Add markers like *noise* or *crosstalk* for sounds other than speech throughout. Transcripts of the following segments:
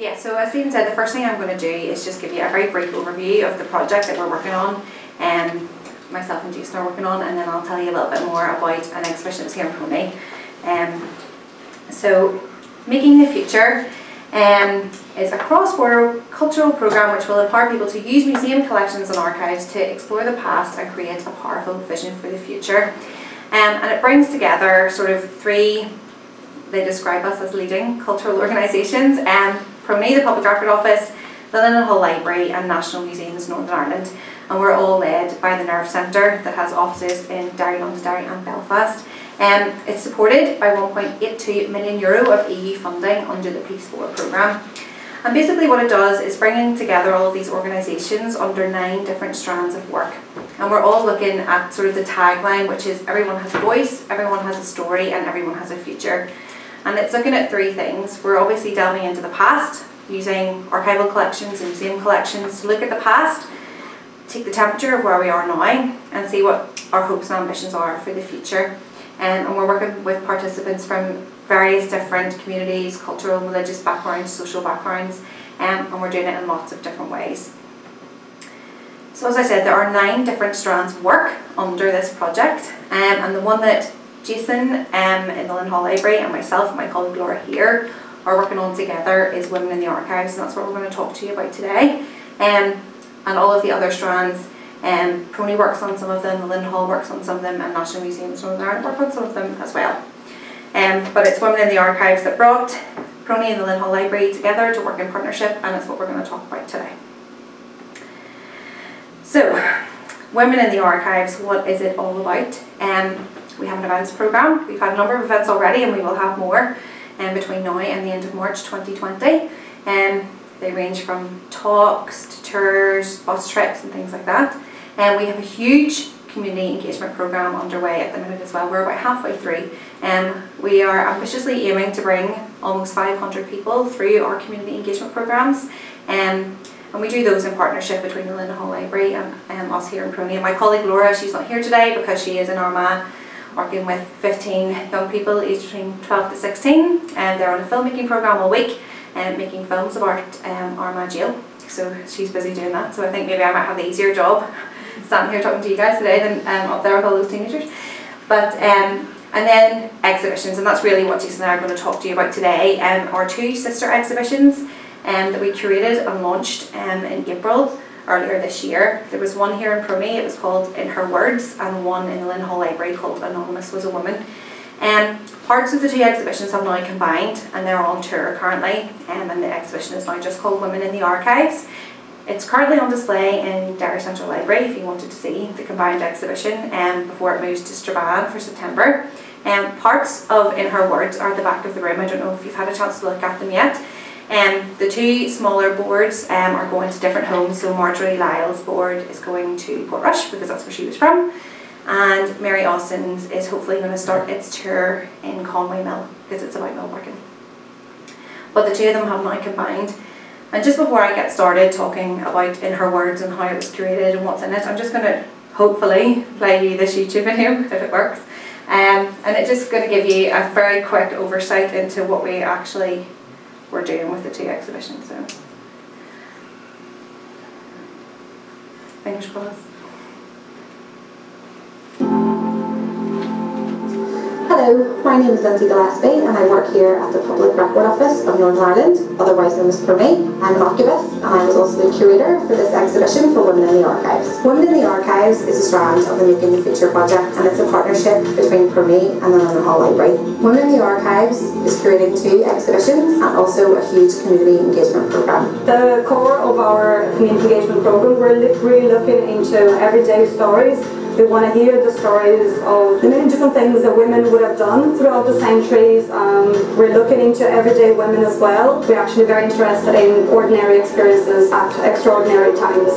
Yeah, so as Stephen said, the first thing I'm going to do is just give you a very brief overview of the project that we're working on, and um, myself and Jason are working on, and then I'll tell you a little bit more about an exhibition that's here in PRONI. Um, so, Making the Future um, is a cross-border cultural programme which will empower people to use museum collections and archives to explore the past and create a powerful vision for the future. Um, and it brings together sort of three, they describe us as leading cultural organisations, um, PRONI, the Public Record Office, the Linen Hall Library and National Museums Northern Ireland. And we're all led by the Nerve Centre that has offices in Derry, Londonderry and Belfast. Um, it's supported by 1.82 million euro of EU funding under the PEACE IV programme. And basically what it does is bringing together all of these organisations under nine different strands of work. And we're all looking at sort of the tagline, which is everyone has a voice, everyone has a story, and everyone has a future. And it's looking at three things. We're obviously delving into the past, using archival collections and museum collections to look at the past, take the temperature of where we are now, and see what our hopes and ambitions are for the future. And we're working with participants from various different communities, cultural religious backgrounds, social backgrounds, um, and we're doing it in lots of different ways. So as I said, there are nine different strands of work under this project, um, and the one that Jason um, in the Linen Hall Library and myself and my colleague Laura here are working on together is Women in the Archives, and that's what we're going to talk to you about today. Um, and all of the other strands, um, PRONI works on some of them, the Linen Hall works on some of them, and National Museums Northern Ireland work on some of them as well. Um, but it's Women in the Archives that brought PRONI and the Linen Hall Library together to work in partnership, and it's what we're going to talk about today. So, Women in the Archives, what is it all about? Um, we have an events programme. We've had a number of events already and we will have more um, between now and the end of March 2020. Um, they range from talks to tours, bus trips and things like that. And um, we have a huge community engagement programme underway at the minute as well. We're about halfway through. Um, we are ambitiously aiming to bring almost 500 people through our community engagement programmes. Um, and we do those in partnership between the Linen Hall Library and us here in PRONI. And my colleague Laura, she's not here today because she is in Armagh working with 15 young people aged between 12 to 16 and they're on a filmmaking programme all week and um, making films about um, Armagh Jail so she's busy doing that so I think maybe I might have the easier job *laughs* standing here talking to you guys today than um, up there with all those teenagers. But um, and then exhibitions and that's really what Jason and I are going to talk to you about today. Um, our two sister exhibitions um, that we curated and launched um, in April earlier this year. There was one here in PRONI, it was called In Her Words, and one in the Linen Hall Library called Anonymous Was a Woman. Um, parts of the two exhibitions have now combined and they're on tour currently um, and the exhibition is now just called Women in the Archives. It's currently on display in Derry Central Library if you wanted to see the combined exhibition um, before it moves to Strabane for September. Um, parts of In Her Words are at the back of the room. I don't know if you've had a chance to look at them yet. Um, the two smaller boards um, are going to different homes. So Marjorie Lyle's board is going to Portrush because that's where she was from. And Mary Austin's is hopefully going to start its tour in Conway Mill because it's about mill working. But the two of them have now combined. And just before I get started talking about In Her Words and how it was created and what's in it, I'm just going to hopefully play you this YouTube video *laughs* if it works. Um, and it's just going to give you a very quick oversight into what we actually we're doing with the two exhibitions. So, fingers crossed. Hello, my name is Lynsey Gillespie and I work here at the Public Record Office of Northern Ireland, otherwise known as PRONI. I'm an archivist and I was also the curator for this exhibition for Women in the Archives. Women in the Archives is a strand of the Making the Future project and it's a partnership between PRONI and the Linen Hall Library. Women in the Archives is curating two exhibitions and also a huge community engagement programme. The core of our community engagement programme, we're really looking into everyday stories we want to hear the stories of the many different things that women would have done throughout the centuries. Um, we're looking into everyday women as well. We're actually very interested in ordinary experiences at extraordinary times.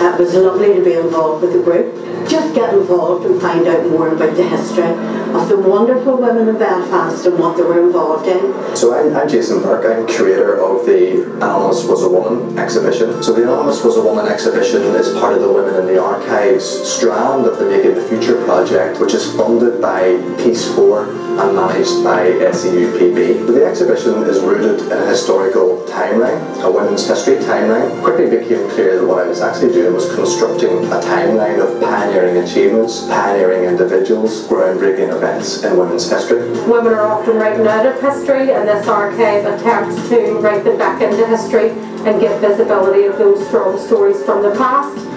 It was lovely to be involved with the group. Just get involved and find out more about the history of the wonderful women of Belfast and what they were involved in. So I'm, I'm Jason Burke, I'm creator of the Anonymous Was a Woman exhibition. So the Anonymous Was a Woman exhibition is part of the Women in the Archives strand of the Making the Future project, which is funded by PEACE IV and managed by SEUPB. The exhibition is rooted in a historical timeline, a women's history timeline. Quickly became clear that what I was actually doing was constructing a timeline of pioneering achievements, pioneering individuals, groundbreaking events in women's history. Women are often writing out of history and this archive attempts to write them back into history and give visibility of those strong stories from the past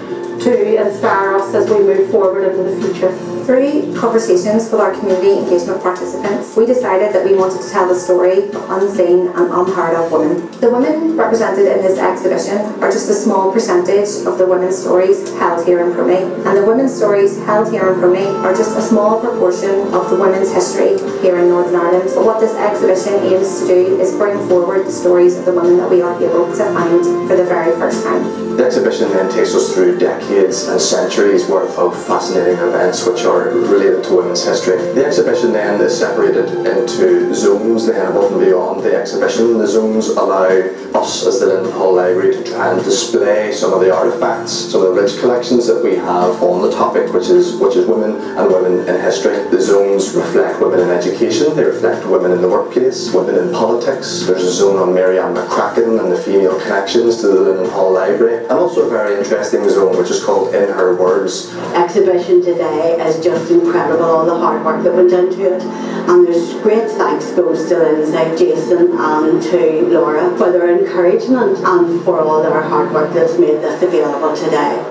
to inspire us as we move forward into the future. Through conversations with our community engagement participants, we decided that we wanted to tell the story of unseen and unheard of women. The women represented in this exhibition are just a small percentage of the women's stories held here in PRONI, and the women's stories held here in PRONI are just a small proportion of the women's history here in Northern Ireland. But what this exhibition aims to do is bring forward the stories of the women that we are able to find for the very first time. The exhibition then takes us through decades and centuries worth of fascinating events which are related to women's history. The exhibition then is separated into zones then above and beyond the exhibition. The zones allow us as the Linen Hall Library to try and display some of the artefacts, some of the rich collections that we have on the topic which is which is women and women in history. The zones reflect women in education, they reflect women in the workplace, women in politics. There's a zone on Mary Ann McCracken and the female connections to the Linen Hall Library and also a very interesting zone which is called In Her Words. Exhibition today is just incredible, all the hard work that went into it. And there's great thanks goes to Lynsey, Jason and to Laura for their encouragement and for all their hard work that's made this available today.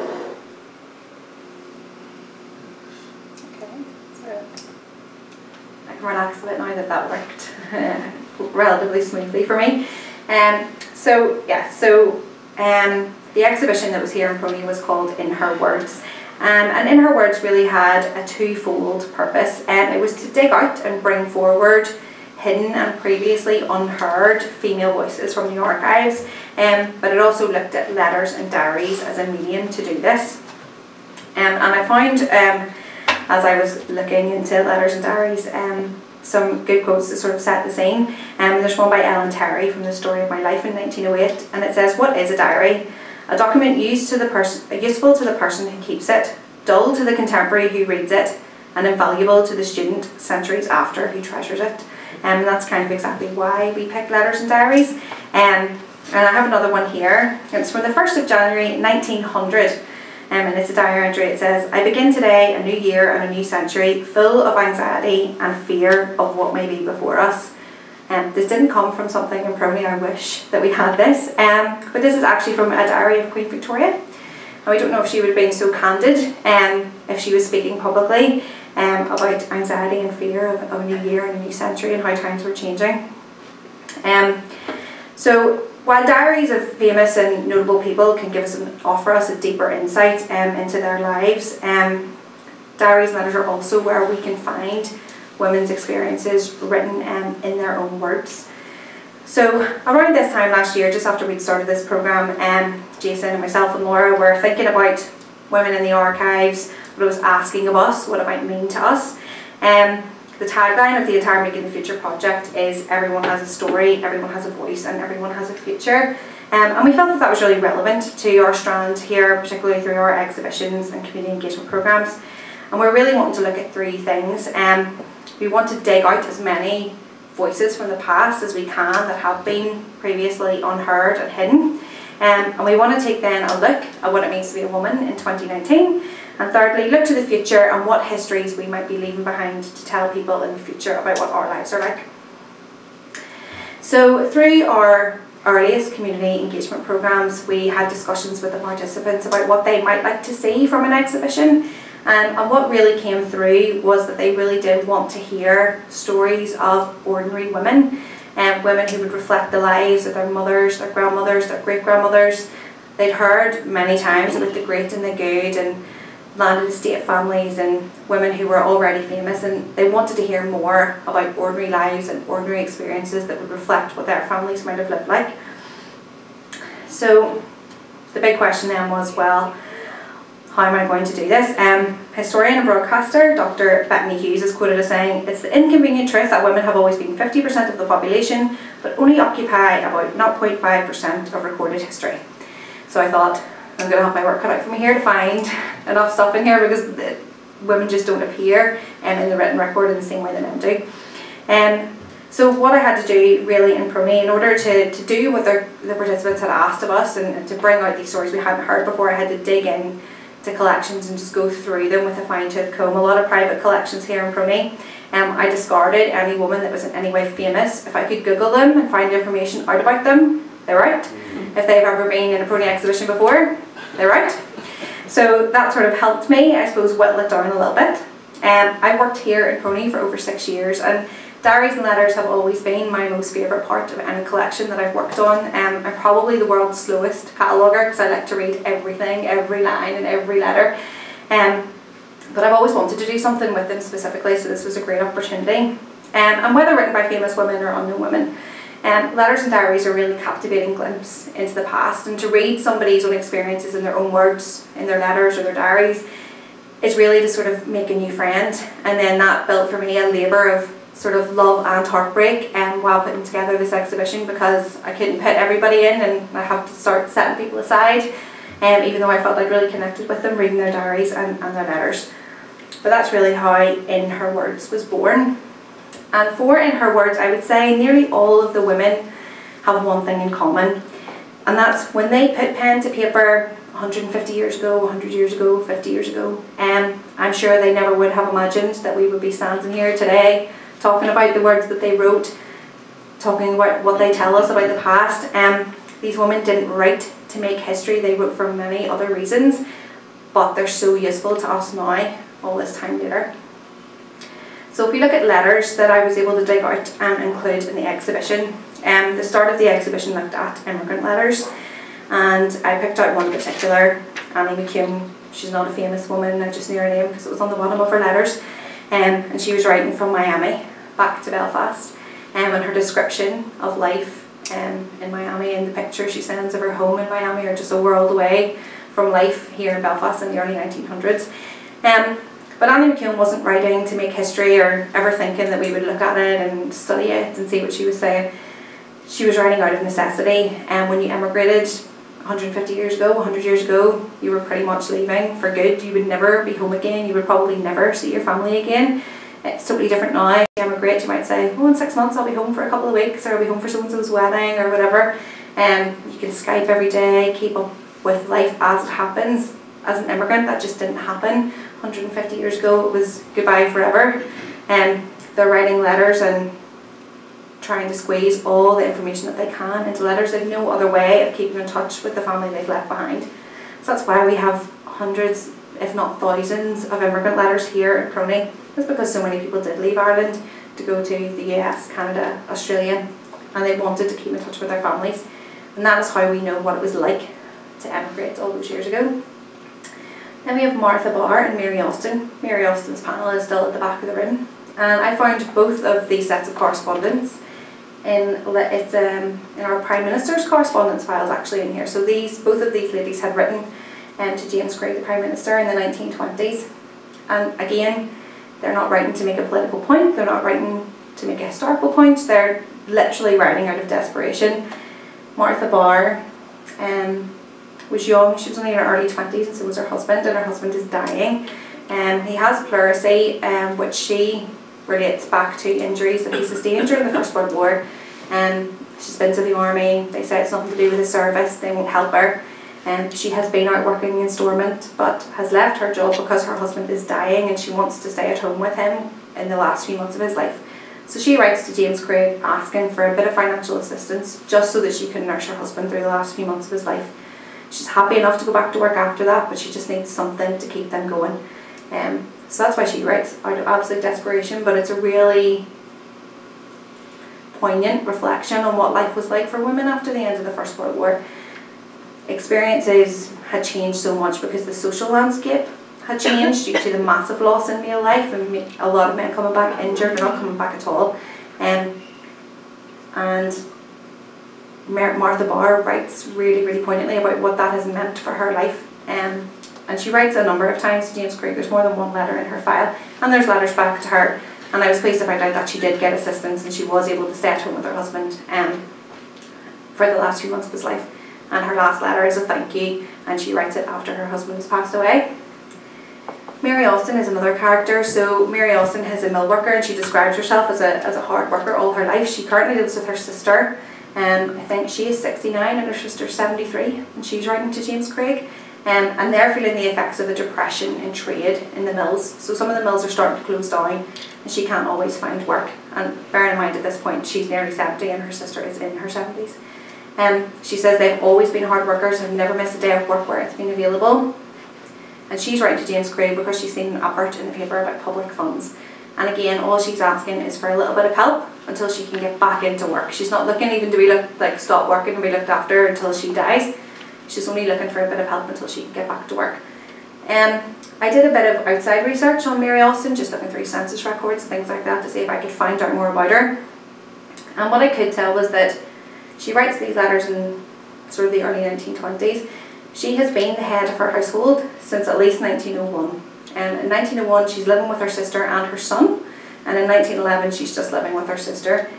Okay, so I can relax a bit now that that worked *laughs* relatively smoothly for me. Um, so yeah, so um, the exhibition that was here in PRONI was called In Her Words. Um, and In Her Words really had a twofold purpose. Um, it was to dig out and bring forward hidden and previously unheard female voices from the archives, um, but it also looked at letters and diaries as a medium to do this. Um, and I found, um, as I was looking into letters and diaries, um, some good quotes to sort of set the scene. Um, there's one by Ellen Terry from The Story of My Life in 1908, and it says, What is a diary? A document used to the person, useful to the person who keeps it, dull to the contemporary who reads it, and invaluable to the student centuries after who treasures it. Um, and that's kind of exactly why we pick letters and diaries. Um, and I have another one here. It's from the 1st of January 1900. Um, and it's a diary entry. It says, I begin today a new year and a new century full of anxiety and fear of what may be before us. Um, this didn't come from something in probably I wish that we had this. Um, but this is actually from a diary of Queen Victoria. And we don't know if she would have been so candid um, if she was speaking publicly um, about anxiety and fear of, of, a new year and a new century and how times were changing. Um, so while diaries of famous and notable people can give us an, offer us a deeper insight um, into their lives, um, diaries and letters are also where we can find women's experiences written um, in their own words. So around this time last year, just after we'd started this programme, um, Jason and myself and Laura were thinking about women in the archives, what it was asking of us, what it might mean to us. Um, the tagline of the entire Making the Future project is everyone has a story, everyone has a voice and everyone has a future. Um, and we felt that that was really relevant to our strand here, particularly through our exhibitions and community engagement programmes. And we're really wanting to look at three things. Um, we want to dig out as many voices from the past as we can that have been previously unheard and hidden. Um, and we want to take then a look at what it means to be a woman in 2019 and thirdly, look to the future and what histories we might be leaving behind to tell people in the future about what our lives are like. So through our earliest community engagement programs, we had discussions with the participants about what they might like to see from an exhibition. Um, and what really came through was that they really did want to hear stories of ordinary women, um, women who would reflect the lives of their mothers, their grandmothers, their great grandmothers. They'd heard many times about the great and the good and landed estate families and women who were already famous and they wanted to hear more about ordinary lives and ordinary experiences that would reflect what their families might have lived like. So the big question then was, well, how am I going to do this? Um, historian and broadcaster Dr. Bettany Hughes is quoted as saying, it's the inconvenient truth that women have always been 50% of the population, but only occupy about 0.5% of recorded history. So I thought, I'm going to have my work cut out for me here to find enough stuff in here because women just don't appear um, in the written record in the same way that men do. Um, so what I had to do really in PRONI, in order to, to do what the, the participants had asked of us and, and, to bring out these stories we hadn't heard before, I had to dig in to collections and just go through them with a fine tooth comb. A lot of private collections here in PRONI. Um, I discarded any woman that was in any way famous. If I could Google them and find information out about them, they're out. Mm-hmm. If they've ever been in a PRONI exhibition before, they're out. So that sort of helped me, I suppose, whittle it down a little bit. Um, I've worked here in PRONI for over six years and Diaries and letters have always been my most favourite part of any collection that I've worked on. Um, I'm probably the world's slowest cataloguer because I like to read everything, every line and every letter. Um, but I've always wanted to do something with them specifically, so this was a great opportunity. Um, and whether written by famous women or unknown women, um, letters and diaries are really captivating glimpse into the past, and to read somebody's own experiences in their own words, in their letters or their diaries, is really to sort of make a new friend. And then that built for me a labour of sort of love and heartbreak um, while putting together this exhibition because I couldn't put everybody in and I have to start setting people aside um, even though I felt I'd really connected with them reading their diaries and, and their letters. But that's really how In Her Words was born. And for In Her Words I would say nearly all of the women have one thing in common and that's when they put pen to paper 150 years ago, 100 years ago, 50 years ago. Um, I'm sure they never would have imagined that we would be standing here today talking about the words that they wrote, talking about what they tell us about the past. Um, these women didn't write to make history, they wrote for many other reasons, but they're so useful to us now, all this time later. So if we look at letters that I was able to dig out and include in the exhibition, um, the start of the exhibition looked at immigrant letters, and I picked out one in particular, Annie McCune. She's not a famous woman, I just knew her name because it was on the bottom of her letters, um, and she was writing from Miami back to Belfast. Um, and her description of life um, in Miami and the picture she sends of her home in Miami are just a world away from life here in Belfast in the early 1900s. Um, but Annie McCune wasn't writing to make history or ever thinking that we would look at it and study it and see what she was saying. She was writing out of necessity and when you emigrated 150 years ago, 100 years ago, you were pretty much leaving for good. You would never be home again. You would probably never see your family again. It's totally different now. If you emigrate, you might say, oh, in six months I'll be home for a couple of weeks or I'll be home for so-and-so's wedding or whatever. And um, you can Skype every day, keep up with life as it happens. As an immigrant, that just didn't happen. 150 years ago, it was goodbye forever. And um, they're writing letters and trying to squeeze all the information that they can into letters. They've no other way of keeping in touch with the family they've left behind. So that's why we have hundreds, if not thousands, of immigrant letters here in PRONI. It's because so many people did leave Ireland to go to the US, Canada, Australia, and they wanted to keep in touch with their families. And that is how we know what it was like to emigrate all those years ago. Then we have Martha Barr and Mary Austin. Mary Austin's panel is still at the back of the room. And I found both of these sets of correspondence in it's um, in our Prime Minister's correspondence files actually in here. So these both of these ladies had written um, to James Craig, the Prime Minister, in the 1920s. And again, they're not writing to make a political point, they're not writing to make a historical point, they're literally writing out of desperation. Martha Barr um, was young, she was only in her early 20s, and so was her husband, and her husband is dying. Um, he has pleurisy, um, which she relates back to injuries that he sustained during the First World War. Um, she's been to the army, they say it's nothing to do with his service, they won't help her. Um, she has been out working in Stormont but has left her job because her husband is dying and she wants to stay at home with him in the last few months of his life. So she writes to James Craig asking for a bit of financial assistance just so that she can nurse her husband through the last few months of his life. She's happy enough to go back to work after that, but she just needs something to keep them going. Um, so that's why she writes out of absolute desperation, but it's a really poignant reflection on what life was like for women after the end of the First World War. Experiences had changed so much because the social landscape had changed due to the massive loss in male life and a lot of men coming back injured or not coming back at all. Um, and Martha Barr writes really, really poignantly about what that has meant for her life. Um, and she writes a number of times to James Craig. There's more than one letter in her file, and there's letters back to her. And I was pleased to find out that she did get assistance and she was able to stay at home with her husband um, for the last few months of his life. And her last letter is a thank you, and she writes it after her husband has passed away. Mary Austin is another character. So Mary Austin is a mill worker and she describes herself as a, as a hard worker all her life. She currently lives with her sister. Um, I think she is 69 and her sister's 73 and she's writing to James Craig. Um, and they're feeling the effects of the depression in trade in the mills. So some of the mills are starting to close down and she can't always find work. And bearing in mind at this point she's nearly 70 and her sister is in her 70s. Um, she says they've always been hard workers and have never missed a day of work where it's been available. And she's writing to James Craig because she's seen an advert in the paper about public funds. And again, all she's asking is for a little bit of help until she can get back into work. She's not looking even to be looked, like stop working and be looked after until she dies. She's only looking for a bit of help until she can get back to work. Um, I did a bit of outside research on Mary Austin, just looking through census records and things like that to see if I could find out more about her. And what I could tell was that she writes these letters in sort of the early 1920s. She has been the head of her household since at least 1901. And in 1901, she's living with her sister and her son. And in 1911, she's just living with her sister.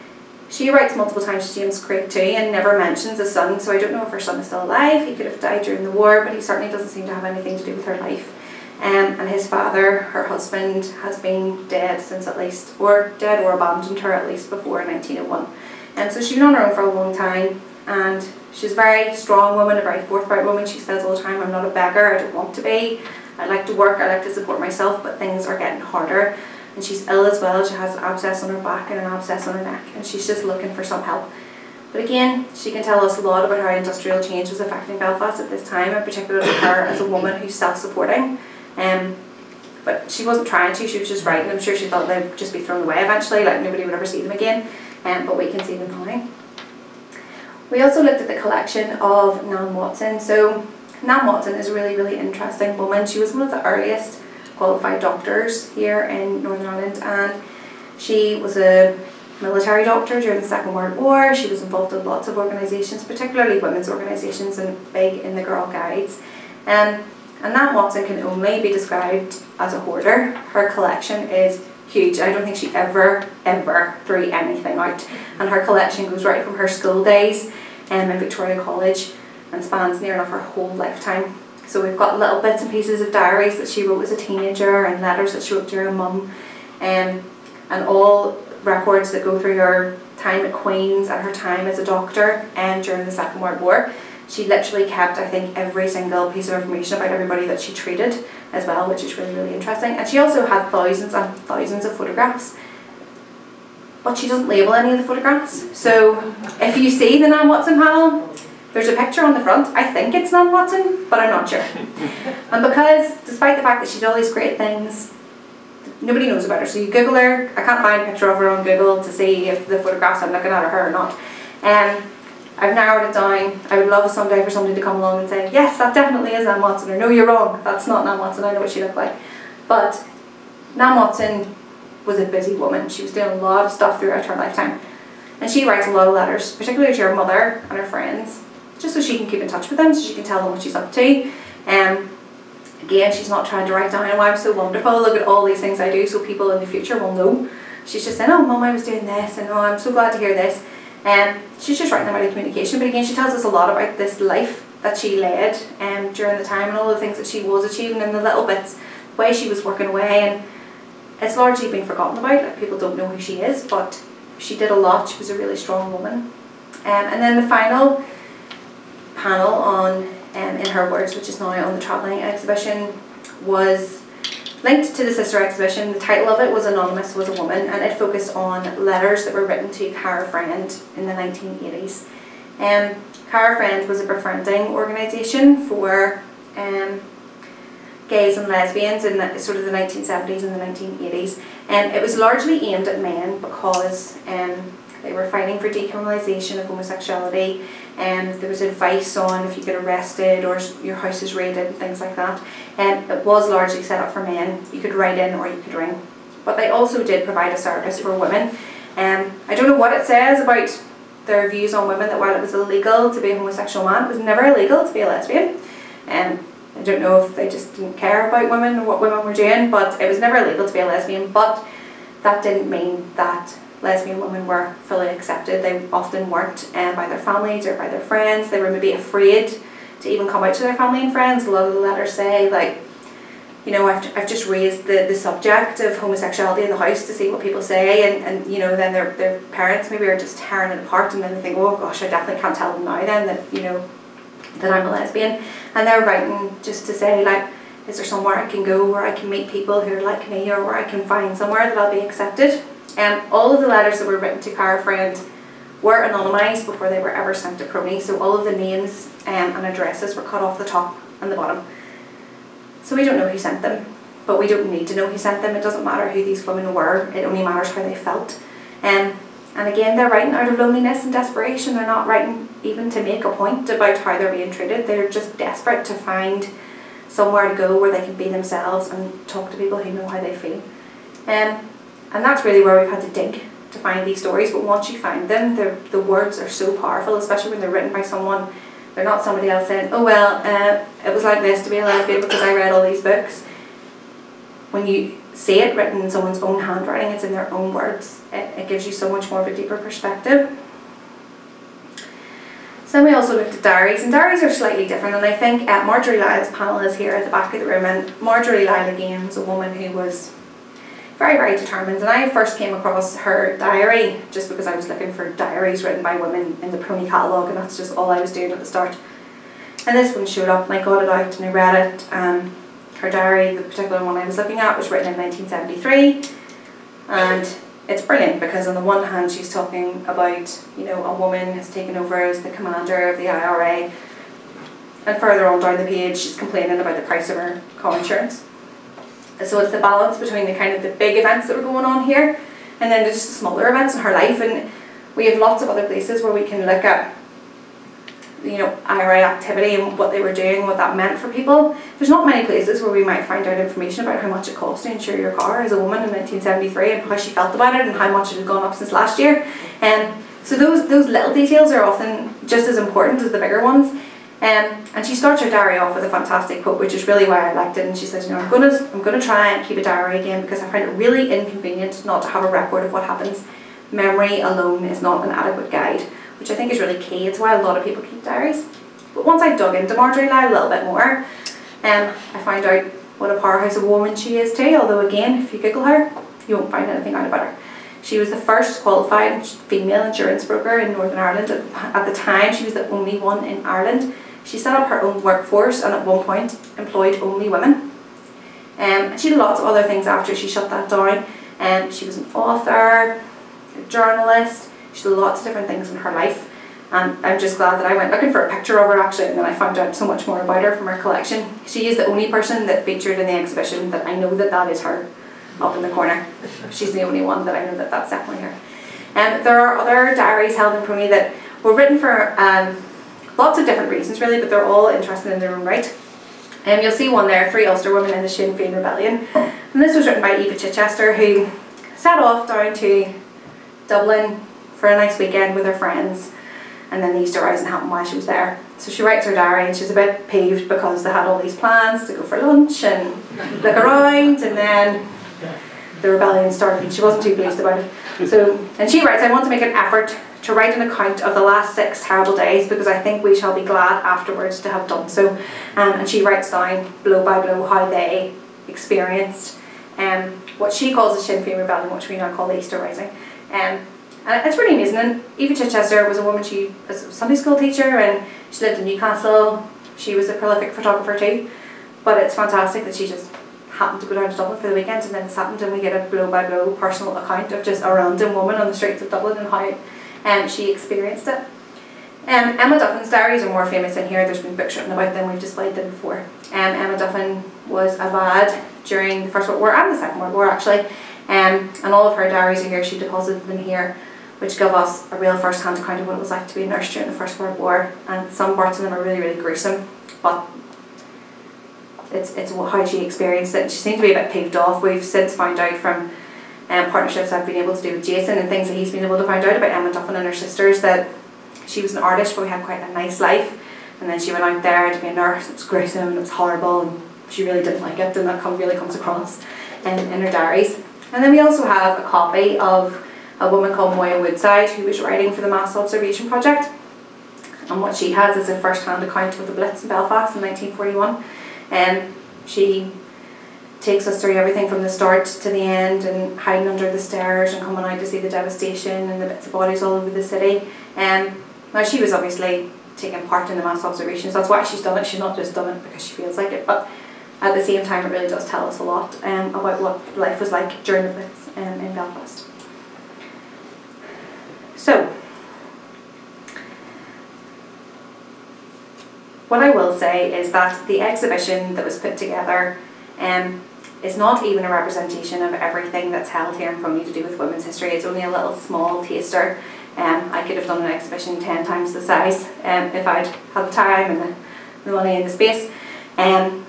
She writes multiple times to James Craig too and never mentions his son, so I don't know if her son is still alive. He could have died during the war, but he certainly doesn't seem to have anything to do with her life. Um, and his father, her husband, has been dead since at least, or dead or abandoned her at least before 1901. And so she's been on her own for a long time, and she's a very strong woman, a very forthright woman. She says all the time, I'm not a beggar, I don't want to be. I like to work, I like to support myself, but things are getting harder and she's ill as well. She has an abscess on her back and an abscess on her neck, and she's just looking for some help. But again, she can tell us a lot about how industrial change was affecting Belfast at this time, and particularly her as a woman who's self-supporting. Um, but she wasn't trying to, she was just writing. I'm sure she thought they'd just be thrown away eventually, like nobody would ever see them again. Um, but we can see them now. We also looked at the collection of Nan Watson. So Nan Watson is a really, really interesting woman. She was one of the earliest qualified doctors here in Northern Ireland and she was a military doctor during the Second World War. She was involved in lots of organisations, particularly women's organisations and big in the Girl Guides. Um, and Nan Watson can only be described as a hoarder. Her collection is huge. I don't think she ever, ever threw anything out. And her collection goes right from her school days um, in Victoria College and spans near enough her whole lifetime. So we've got little bits and pieces of diaries that she wrote as a teenager and letters that she wrote to her mum um, and all records that go through her time at Queen's and her time as a doctor and um, during the Second World War. She literally kept, I think, every single piece of information about everybody that she treated as well, which is really, really interesting. And she also had thousands and thousands of photographs. But she doesn't label any of the photographs. So if you see the Nan Watson panel, there's a picture on the front. I think it's Nan Watson, but I'm not sure. *laughs* and because, despite the fact that she did all these great things, nobody knows about her. So you Google her. I can't find a picture of her on Google to see if the photographs I'm looking at are her or not. Um, I've narrowed it down. I would love someday for somebody to come along and say, yes, that definitely is Nan Watson, or no, you're wrong, that's not Nan Watson, I know what she looked like. But Nan Watson was a busy woman. She was doing a lot of stuff throughout her lifetime. And she writes a lot of letters, particularly to her mother and her friends just so she can keep in touch with them, so she can tell them what she's up to. Um, again, she's not trying to write down, oh, I'm so wonderful, look at all these things I do, so people in the future will know. She's just saying, oh, mum, I was doing this, and oh, I'm so glad to hear this. Um, she's just writing about out of communication, but again, she tells us a lot about this life that she led um, during the time and all the things that she was achieving and the little bits, the way she was working away, and it's largely been forgotten about, like people don't know who she is, but she did a lot, she was a really strong woman. Um, and then the final panel on um, In Her Words, which is now on the Travelling exhibition, was linked to the sister exhibition. The title of it was Anonymous Was a Woman and it focused on letters that were written to Cara Friend in the 1980s. Um, Cara Friend was a befriending organisation for um, gays and lesbians in the, sort of the 1970s and the 1980s. And um, it was largely aimed at men because um, they were fighting for decriminalisation of homosexuality and um, there was advice on if you get arrested or your house is raided and things like that. And um, it was largely set up for men. You could write in or you could ring. But they also did provide a service for women. And um, I don't know what it says about their views on women that while it was illegal to be a homosexual man, it was never illegal to be a lesbian. And um, I don't know if they just didn't care about women or what women were doing, but it was never illegal to be a lesbian. But that didn't mean that lesbian women were fully accepted. They often weren't um, by their families or by their friends. They were maybe afraid to even come out to their family and friends. A lot of the letters say like you know, I've, I've just raised the, the subject of homosexuality in the house to see what people say, and, and you know, then their, their parents maybe are just tearing it apart, and then they think, oh gosh, I definitely can't tell them now then that, you know, that I'm a lesbian. And they're writing just to say, like, is there somewhere I can go where I can meet people who are like me, or where I can find somewhere that I'll be accepted? And all of the letters that were written to Cara Friend were anonymised before they were ever sent to PRONI, so all of the names um, and addresses were cut off the top and the bottom. So we don't know who sent them, but we don't need to know who sent them. It doesn't matter who these women were, it only matters how they felt. Um, and again, they're writing out of loneliness and desperation. They're not writing even to make a point about how they're being treated. They're just desperate to find somewhere to go where they can be themselves and talk to people who know how they feel. Um, and that's really where we've had to dig to find these stories. But once you find them, the, the words are so powerful, especially when they're written by someone they're not somebody else saying, oh well, uh, it was like this to be a lesbian because I read all these books. When you see it written in someone's own handwriting, it's in their own words, it, it gives you so much more of a deeper perspective. So then we also looked at diaries, and diaries are slightly different, and I think uh, Marjorie Lyle's panel is here at the back of the room, and Marjorie Lyle again is a woman who was very, very determined. And I first came across her diary just because I was looking for diaries written by women in the PRONI catalogue, and that's just all I was doing at the start. And this one showed up, and I got it out and I read it. Um, her diary, the particular one I was looking at, was written in 1973, and it's brilliant because on the one hand she's talking about you know a woman has taken over as the commander of the IRA, and further on down the page she's complaining about the price of her car insurance. So it's the balance between the kind of the big events that were going on here and then just the smaller events in her life and we have lots of other places where we can look at you know, IRA activity and what they were doing, what that meant for people. There's not many places where we might find out information about how much it cost to insure your car as a woman in 1973 and how she felt about it and how much it had gone up since last year. And so those those little details are often just as important as the bigger ones. Um, and she starts her diary off with a fantastic quote, which is really why I liked it. And she says, you know, I'm gonna I'm gonna try and keep a diary again because I find it really inconvenient not to have a record of what happens. Memory alone is not an adequate guide, which I think is really key. It's why a lot of people keep diaries. But once I dug into Marjorie Lyle a little bit more, um, I found out what a powerhouse of a woman she is too. Although again, if you Google her, you won't find anything out about her. She was the first qualified female insurance broker in Northern Ireland. At the time, she was the only one in Ireland she set up her own workforce and at one point employed only women. Um, she did lots of other things after she shut that down. Um, she was an author, a journalist, she did lots of different things in her life. And I'm just glad that I went looking for a picture of her actually and then I found out so much more about her from her collection. She is the only person that featured in the exhibition that I know that that is her up in the corner. She's the only one that I know that that's definitely her. Um, there are other diaries held in PRONI that were written for um, Lots of different reasons really, but they're all interesting in their own right. And um, you'll see one there, Three Ulster Women in the Sinn Féin Rebellion. And this was written by Eva Chichester who set off down to Dublin for a nice weekend with her friends and then the Easter Rising happened while she was there. So she writes her diary and she's a bit peeved because they had all these plans to go for lunch and look around and then the rebellion started and she wasn't too pleased about it. So, and she writes, I want to make an effort to write an account of the last six terrible days because I think we shall be glad afterwards to have done so. Um, and she writes down blow by blow how they experienced um, what she calls the Sinn Féin Rebellion, which we now call the Easter Rising. Um, and it's really amazing. And Eva Chichester was a woman, she was a Sunday school teacher and she lived in Newcastle. She was a prolific photographer too. But it's fantastic that she just happened to go down to Dublin for the weekend and then this happened and we get a blow by blow personal account of just a random woman on the streets of Dublin and how um, she experienced it. Um, Emma Duffin's diaries are more famous in here. There's been books written about them. We've displayed them before. Um, Emma Duffin was a VAD during the First World War and the Second World War actually. Um, and all of her diaries are here. She deposited them here, which give us a real first-hand account of what it was like to be a nurse during the First World War. And some parts of them are really, really gruesome, but it's it's how she experienced it. She seemed to be a bit peeved off. We've since found out from um, partnerships I've been able to do with Jason and things that he's been able to find out about Emma Duffin and her sisters that she was an artist but we had quite a nice life. And then she went out there to be a nurse. It was gruesome and it was horrible and she really didn't like it. And that come, really comes across in, in her diaries. And then we also have a copy of a woman called Moya Woodside who was writing for the Mass Observation Project. And what she has is a first-hand account of the Blitz in Belfast in 1941 and she takes us through everything from the start to the end and hiding under the stairs and coming out to see the devastation and the bits of bodies all over the city. Um, now she was obviously taking part in the mass observations, that's why she's done it, she's not just done it because she feels like it, but at the same time it really does tell us a lot um, about what life was like during the Blitz um, in Belfast. So, what I will say is that the exhibition that was put together um, is not even a representation of everything that's held here in PRONI to do with women's history. It's only a little small taster. Um, I could have done an exhibition 10 times the size um, if I'd had the time and the, the money and the space. Um,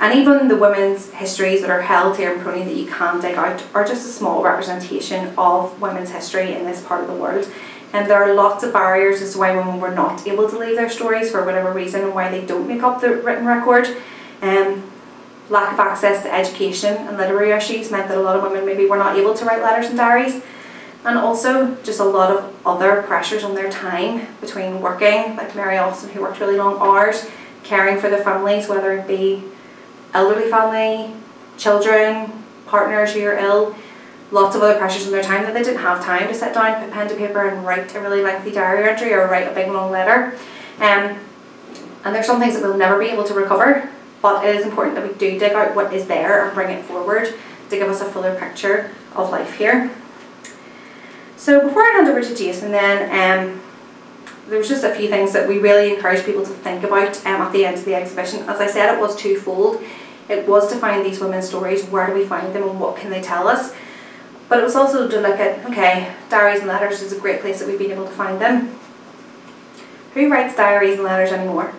and even the women's histories that are held here in PRONI that you can dig out are just a small representation of women's history in this part of the world. And there are lots of barriers as to why women were not able to leave their stories for whatever reason and why they don't make up the written record. Um, lack of access to education and literary issues meant that a lot of women maybe were not able to write letters and diaries. And also just a lot of other pressures on their time between working, like Mary Austin who worked really long hours, caring for their families, whether it be elderly family, children, partners who are ill, lots of other pressures on their time that they didn't have time to sit down, put pen to paper and write a really lengthy diary entry or write a big long letter. Um, and there's some things that we'll never be able to recover but it is important that we do dig out what is there and bring it forward to give us a fuller picture of life here. So before I hand over to Jason then, um, there was just a few things that we really encourage people to think about um, at the end of the exhibition. As I said, it was twofold. It was to find these women's stories, where do we find them and what can they tell us? But it was also to look at, okay, diaries and letters is a great place that we've been able to find them. Who writes diaries and letters anymore?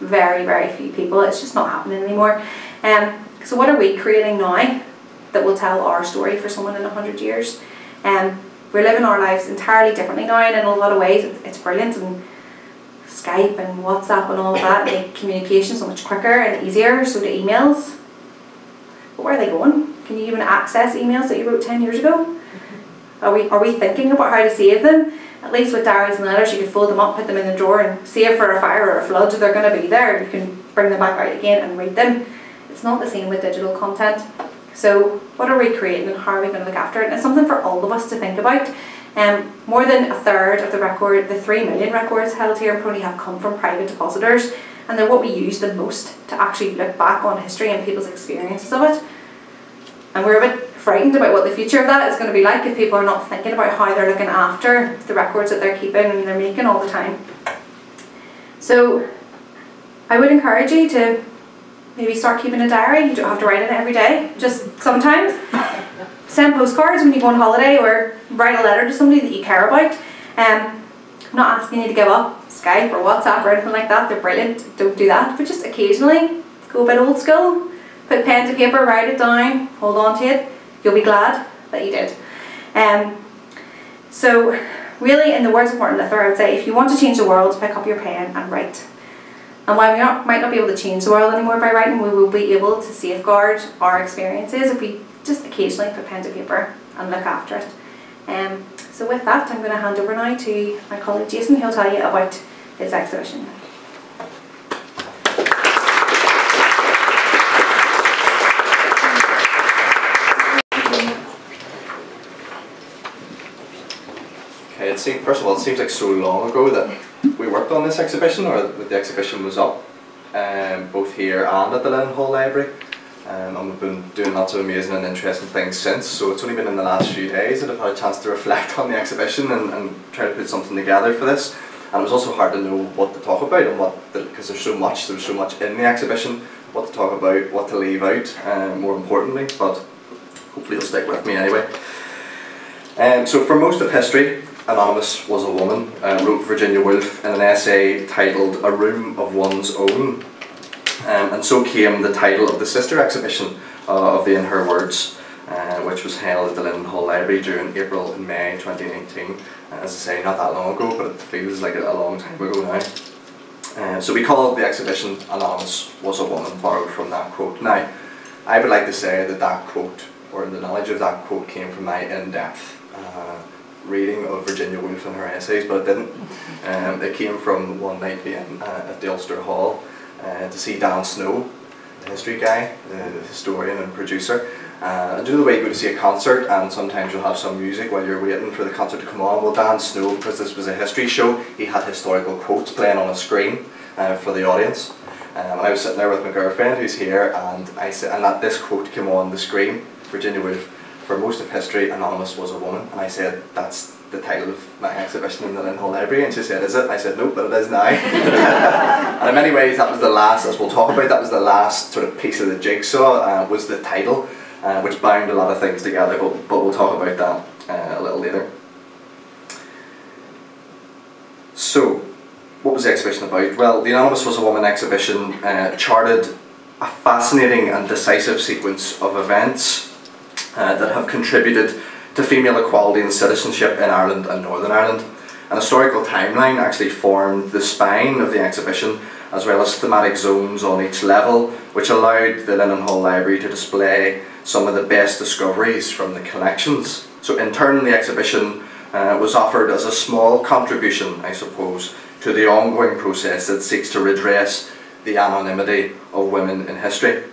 Very, very few people. It's just not happening anymore. Um, so what are we creating now that will tell our story for someone in 100 years? Um, we're living our lives entirely differently now and in a lot of ways it's brilliant and Skype and WhatsApp and all of that make communication so much quicker and easier, so do emails. But where are they going? Can you even access emails that you wrote 10 years ago? Are we, are we thinking about how to save them? At least with diaries and letters, you can fold them up, put them in the drawer, and save for a fire or a flood. They're going to be there. You can bring them back out again and read them. It's not the same with digital content. So, what are we creating and how are we going to look after it? And it's something for all of us to think about. Um, more than a third of the record, the three million records held here in have come from private depositors, and they're what we use the most to actually look back on history and people's experiences of it. And we're a bit frightened about what the future of that is going to be like if people are not thinking about how they're looking after the records that they're keeping and they're making all the time. So I would encourage you to maybe start keeping a diary. You don't have to write in it every day, just sometimes. *laughs* Send postcards when you go on holiday or write a letter to somebody that you care about. Um, I'm not asking you to give up Skype or WhatsApp or anything like that, they're brilliant, don't do that. But just occasionally, go a bit old school, put pen to paper, write it down, hold on to it You'll be glad that you did. Um, so really, in the words of Martin Luther, I would say if you want to change the world, pick up your pen and write. And while we not, might not be able to change the world anymore by writing, we will be able to safeguard our experiences if we just occasionally put pen to paper and look after it. Um, so with that, I'm going to hand over now to my colleague Jason, who'll tell you about his exhibition. It first of all, it seems like so long ago that we worked on this exhibition, or that the exhibition was up, um, both here and at the Linen Hall Library. Um, and we've been doing lots of amazing and interesting things since, so it's only been in the last few days that I've had a chance to reflect on the exhibition and, and try to put something together for this. And it was also hard to know what to talk about and what, because there's so much, there's so much in the exhibition, what to talk about, what to leave out, um, more importantly, but hopefully you'll stick with me anyway. Um, so for most of history, Anonymous was a woman, uh, wrote Virginia Woolf in an essay titled A Room of One's Own. Um, and so came the title of the sister exhibition uh, of the In Her Words, uh, which was held at the Linen Hall Library during April and May 2019. Uh, as I say, not that long ago, but it feels like a long time ago now. Uh, so we called the exhibition Anonymous was a woman, borrowed from that quote. Now, I would like to say that that quote, or the knowledge of that quote, came from my in-depth uh, reading of Virginia Woolf and her essays, but it didn't. Um, it came from one night being uh, at the Ulster Hall uh, to see Dan Snow, the history guy, the, the historian and producer. Uh, and do the way you go to see a concert and sometimes you'll have some music while you're waiting for the concert to come on? Well, Dan Snow, because this was a history show, he had historical quotes playing on a screen uh, for the audience. Um, and I was sitting there with my girlfriend who's here and I said, and that this quote came on the screen, Virginia Woolf, for most of history, Anonymous was a woman. And I said, that's the title of my exhibition in the Linen Hall Library and she said, is it? I said, nope, but it is now. *laughs* and in many ways that was the last, as we'll talk about, that was the last sort of piece of the jigsaw, uh, was the title, uh, which bound a lot of things together, but, but we'll talk about that uh, a little later. So, what was the exhibition about? Well, the Anonymous Was a Woman exhibition uh, charted a fascinating and decisive sequence of events uh, that have contributed to female equality and citizenship in Ireland and Northern Ireland. An historical timeline actually formed the spine of the exhibition as well as thematic zones on each level which allowed the Linen Hall Library to display some of the best discoveries from the collections. So in turn the exhibition uh, was offered as a small contribution, I suppose, to the ongoing process that seeks to redress the anonymity of women in history.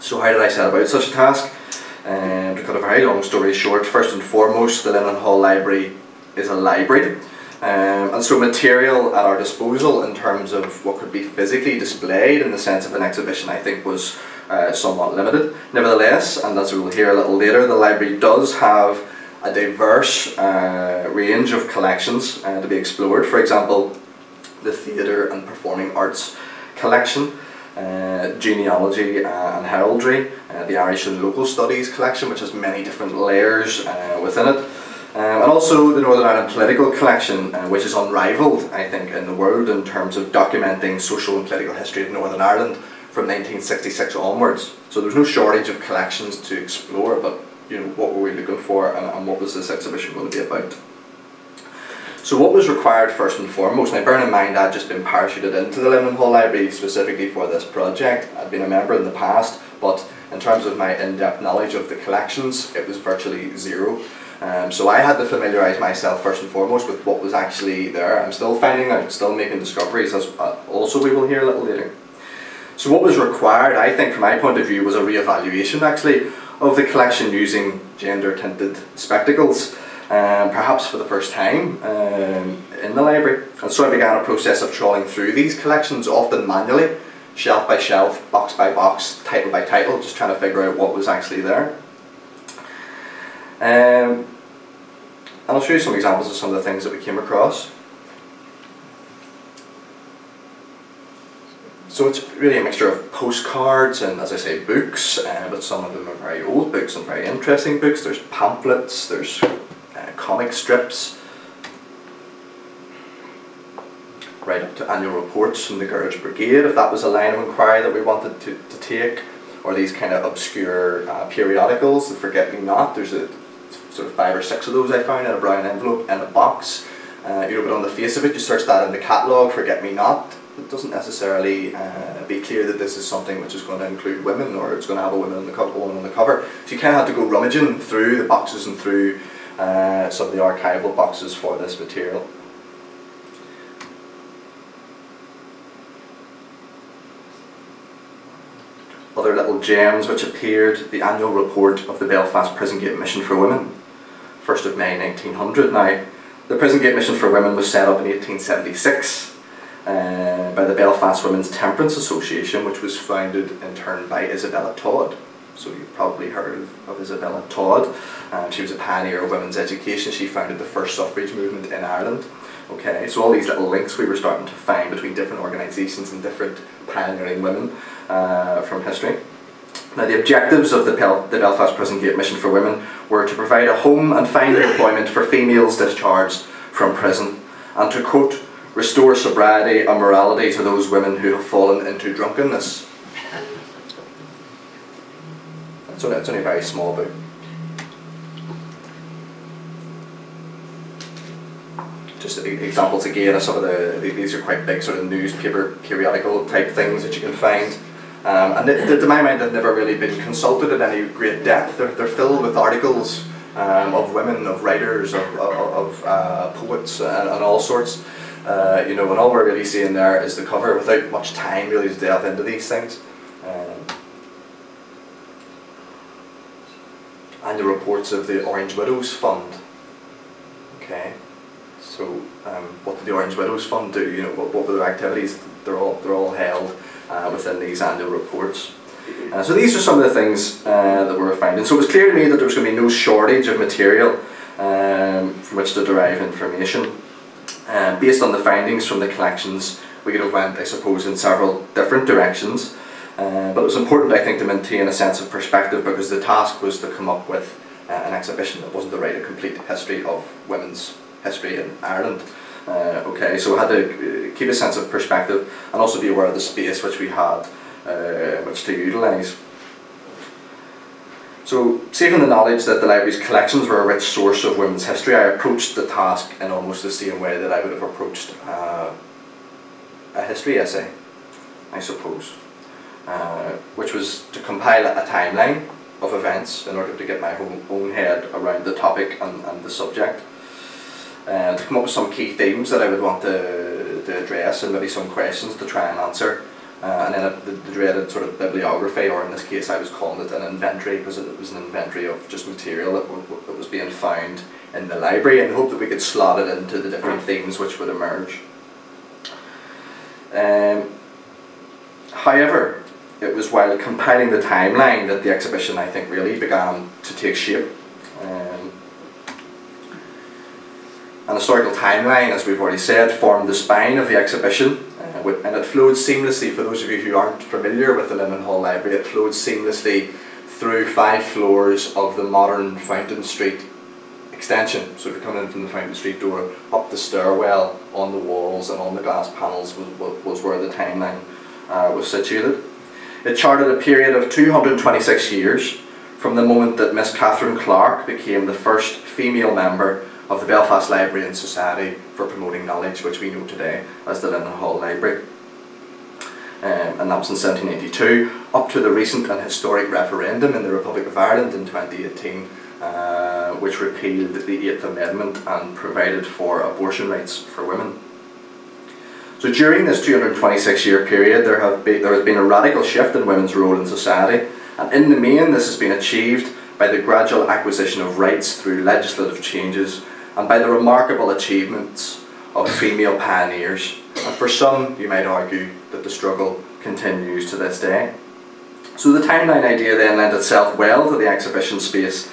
So how did I set about such a task? And to cut a very long story short, first and foremost, the Linen Hall Library is a library. Um, and so material at our disposal in terms of what could be physically displayed in the sense of an exhibition I think was uh, somewhat limited. Nevertheless, and as we will hear a little later, the library does have a diverse uh, range of collections uh, to be explored. For example, the Theatre and Performing Arts collection, uh, genealogy uh, and heraldry, uh, the Irish and local studies collection, which has many different layers uh, within it, um, and also the Northern Ireland Political Collection, uh, which is unrivaled, I think, in the world in terms of documenting social and political history of Northern Ireland from 1966 onwards. So there's no shortage of collections to explore, but you know, what were we looking for and, and what was this exhibition going to be about? So what was required first and foremost, now bearing in mind I'd just been parachuted into the Linen Hall Library specifically for this project, I'd been a member in the past, but in terms of my in-depth knowledge of the collections, it was virtually zero. Um, so I had to familiarise myself first and foremost with what was actually there. I'm still finding out, still making discoveries, as uh, also we will hear a little later. So what was required, I think from my point of view, was a re-evaluation actually of the collection using gender-tinted spectacles um, perhaps for the first time um, in the library. And so I began a process of trawling through these collections, often manually, shelf by shelf, box by box, title by title, just trying to figure out what was actually there. Um, and I'll show you some examples of some of the things that we came across. So it's really a mixture of postcards and, as I say, books, uh, but some of them are very old books and very interesting books. There's pamphlets, there's comic strips, right up to annual reports from the Girls Brigade, if that was a line of inquiry that we wanted to, to take, or these kind of obscure uh, periodicals, the Forget Me Not, there's a sort of five or six of those I found in a brown envelope in a box. Uh, you know, but on the face of it, you search that in the catalogue, Forget Me Not, it doesn't necessarily uh, be clear that this is something which is going to include women or it's going to have a woman on the cover, on the cover. So you kind of have to go rummaging through the boxes and through uh, some of the archival boxes for this material. Other little gems which appeared, the annual report of the Belfast Prison Gate Mission for Women, 1st of May 1900. Now, the Prison Gate Mission for Women was set up in 1876 uh, by the Belfast Women's Temperance Association, which was founded in turn by Isabella Tod. So you've probably heard of, of Isabella Tod. Um, she was a pioneer of women's education. She founded the first suffrage movement in Ireland. Okay, so all these little links we were starting to find between different organisations and different pioneering women uh, from history. Now the objectives of the, Pel the Belfast Prison Gate Mission for Women were to provide a home and find employment for females discharged from prison and to quote, restore sobriety and morality to those women who have fallen into drunkenness. It's only, it's only a very small book. just examples again of some of the, these are quite big sort of newspaper periodical type things that you can find. Um, and to my mind they've never really been consulted at any great depth. They're, they're filled with articles um, of women, of writers, of, of, of uh, poets and, and, all sorts. Uh, you know, and all we're really seeing there is the cover without much time really to delve into these things. Um, annual reports of the Orange Widows Fund. Okay, so um, what did the Orange Widows Fund do? You know, what, what were their activities? They're all they're all held uh, within these annual reports. Uh, so these are some of the things uh, that were found, and so it was clear to me that there was going to be no shortage of material um, from which to derive information. Um, based on the findings from the collections, we could have went, I suppose, in several different directions. Uh, but it was important, I think, to maintain a sense of perspective because the task was to come up with uh, an exhibition that wasn't to write a complete history of women's history in Ireland. Uh, okay, so we had to uh, keep a sense of perspective and also be aware of the space which we had uh, which to utilise. So, saving the knowledge that the library's collections were a rich source of women's history, I approached the task in almost the same way that I would have approached uh, a history essay, I suppose, uh, which was to compile a timeline of events in order to get my own, head around the topic and, and the subject, uh, to come up with some key themes that I would want to, to address and maybe some questions to try and answer. Uh, and then a, the, the, dreaded sort of bibliography, or in this case I was calling it an inventory because it was an inventory of just material that, that was being found in the library and hope that we could slot it into the different themes which would emerge. Um, however, it was while compiling the timeline that the exhibition I think really began to take shape. Um, an historical timeline, as we've already said, formed the spine of the exhibition uh, and it flowed seamlessly, for those of you who aren't familiar with the Linen Hall Library, it flowed seamlessly through five floors of the modern Fountain Street extension. So if you're coming in from the Fountain Street door, up the stairwell, on the walls and on the glass panels was, was where the timeline uh, was situated. It charted a period of 226 years from the moment that Miss Catherine Clark became the first female member of the Belfast Library and Society for Promoting Knowledge, which we know today as the Linen Hall Library. Um, and that was in 1782, up to the recent and historic referendum in the Republic of Ireland in 2018, uh, which repealed the Eighth Amendment and provided for abortion rights for women. So during this 226 year period, there, have been, there has been a radical shift in women's role in society, and in the main, this has been achieved by the gradual acquisition of rights through legislative changes and by the remarkable achievements of female pioneers. And for some, you might argue that the struggle continues to this day. So the timeline idea then lent itself well to the exhibition space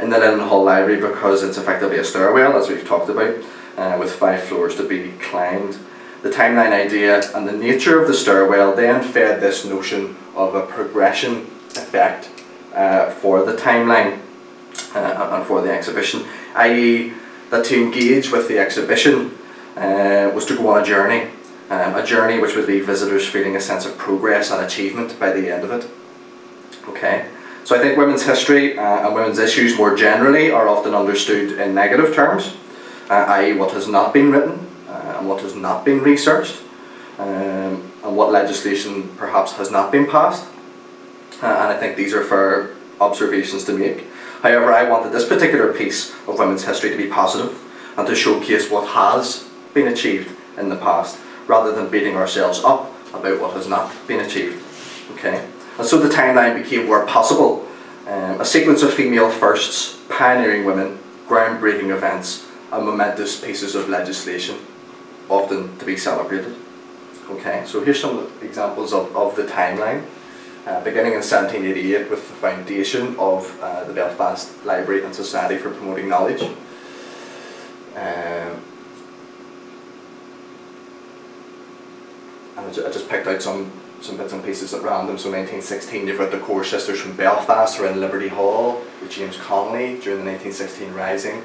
in the Linen Hall Library because it's effectively a stairwell, as we've talked about, uh, with five floors to be climbed. The timeline idea and the nature of the stairwell then fed this notion of a progression effect uh, for the timeline uh, and for the exhibition, i.e., that to engage with the exhibition uh, was to go on a journey, um, a journey which would leave visitors feeling a sense of progress and achievement by the end of it. Okay, so I think women's history uh, and women's issues more generally are often understood in negative terms, uh, i.e., what has not been written and what has not been researched, um, and what legislation perhaps has not been passed. Uh, and I think these are fair observations to make. However, I wanted this particular piece of women's history to be positive and to showcase what has been achieved in the past rather than beating ourselves up about what has not been achieved. Okay, and so the timeline became where possible um, a sequence of female firsts, pioneering women, groundbreaking events, and momentous pieces of legislation, often to be celebrated. Okay, so here's some examples of, of the timeline. Uh, beginning in 1788 with the foundation of uh, the Belfast Library and Society for Promoting Knowledge. Um, and I, just picked out some, some bits and pieces at random. So 1916, you've got the Corr Sisters from Belfast who are in Liberty Hall with James Connolly during the 1916 Rising.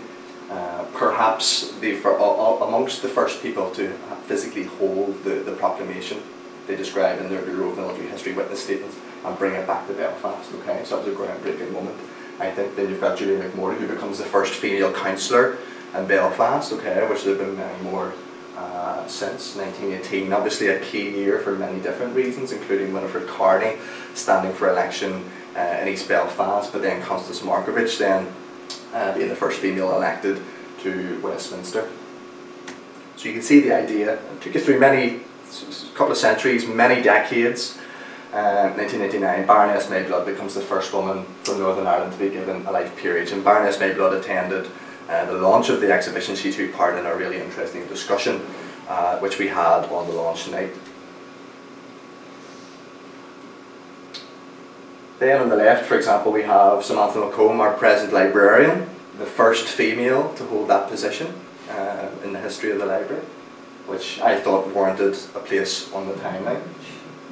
Uh, perhaps the, for, amongst the first people to physically hold the, the proclamation they describe in their Bureau of Military History witness statements and bring it back to Belfast. Okay, so that was a groundbreaking moment. I think then you've got Julia McMordie who becomes the first female councillor in Belfast. Okay, which there have been many more uh, since 1918. Obviously, a key year for many different reasons, including Winifred Carney standing for election uh, in East Belfast, but then Constance Markievicz then uh, being the first female elected to Westminster. So you can see the idea. It took you through many, a couple of centuries, many decades um, 1989, Baroness May Blood becomes the first woman from Northern Ireland to be given a life peerage. And Baroness May Blood attended uh, the launch of the exhibition. She took part in a really interesting discussion uh, which we had on the launch night. Then on the left, for example, we have Samantha McCombe, our present librarian, the first female to hold that position uh, in the history of the library, which I thought warranted a place on the timeline.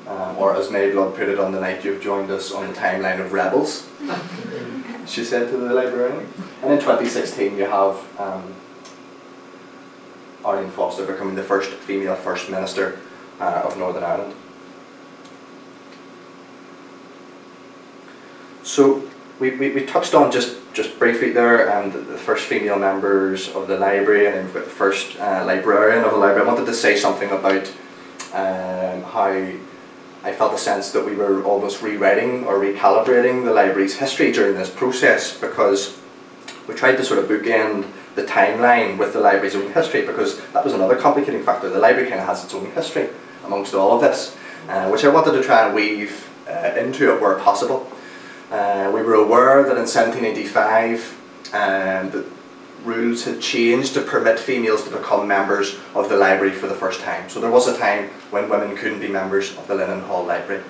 Um, or as May Blood put it on the night you've joined us on the timeline of rebels, *laughs* she said to the librarian. And in 2016 you have um, Arlene Foster becoming the first female First Minister uh, of Northern Ireland. So we, we, we touched on just, just briefly there um, the, the first female members of the library and we've got the first uh, librarian of the library. I wanted to say something about um, how I felt a sense that we were almost rewriting or recalibrating the library's history during this process because we tried to sort of bookend the timeline with the library's own history because that was another complicating factor. The library kind of has its own history amongst all of this, uh, which I wanted to try and weave uh, into it where possible. Uh, we were aware that in 1785 um, the rules had changed to permit females to become members of the library for the first time. So there was a time when women couldn't be members of the Linen Hall Library.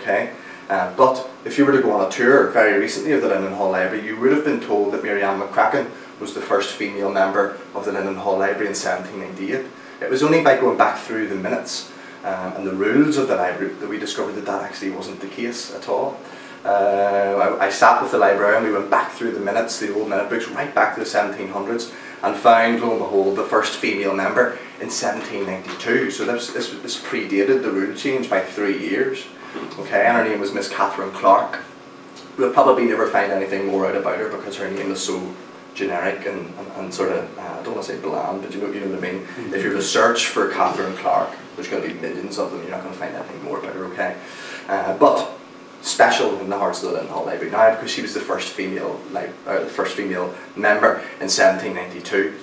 Okay, uh, but if you were to go on a tour very recently of the Linen Hall Library, you would have been told that Mary Ann McCracken was the first female member of the Linen Hall Library in 1798. It was only by going back through the minutes um, and the rules of the library that we discovered that that actually wasn't the case at all. Uh, I, I, sat with the librarian, we went back through the minutes, the old minute books, right back to the 1700s, and found, lo and behold, the first female member in 1792. So this, this, this predated the rule change by three years. Okay, and her name was Miss Catherine Clark. We'll probably never find anything more out about her because her name is so generic and, and, and sort of, uh, I don't want to say bland, but you know, you know what I mean? Mm -hmm. If you were to search for Catherine Clark, there's going to be millions of them, you're not going to find anything more about her, okay? Uh, but special in the hearts of the Hall Library now because she was the first female, like, uh, the first female member in 1792.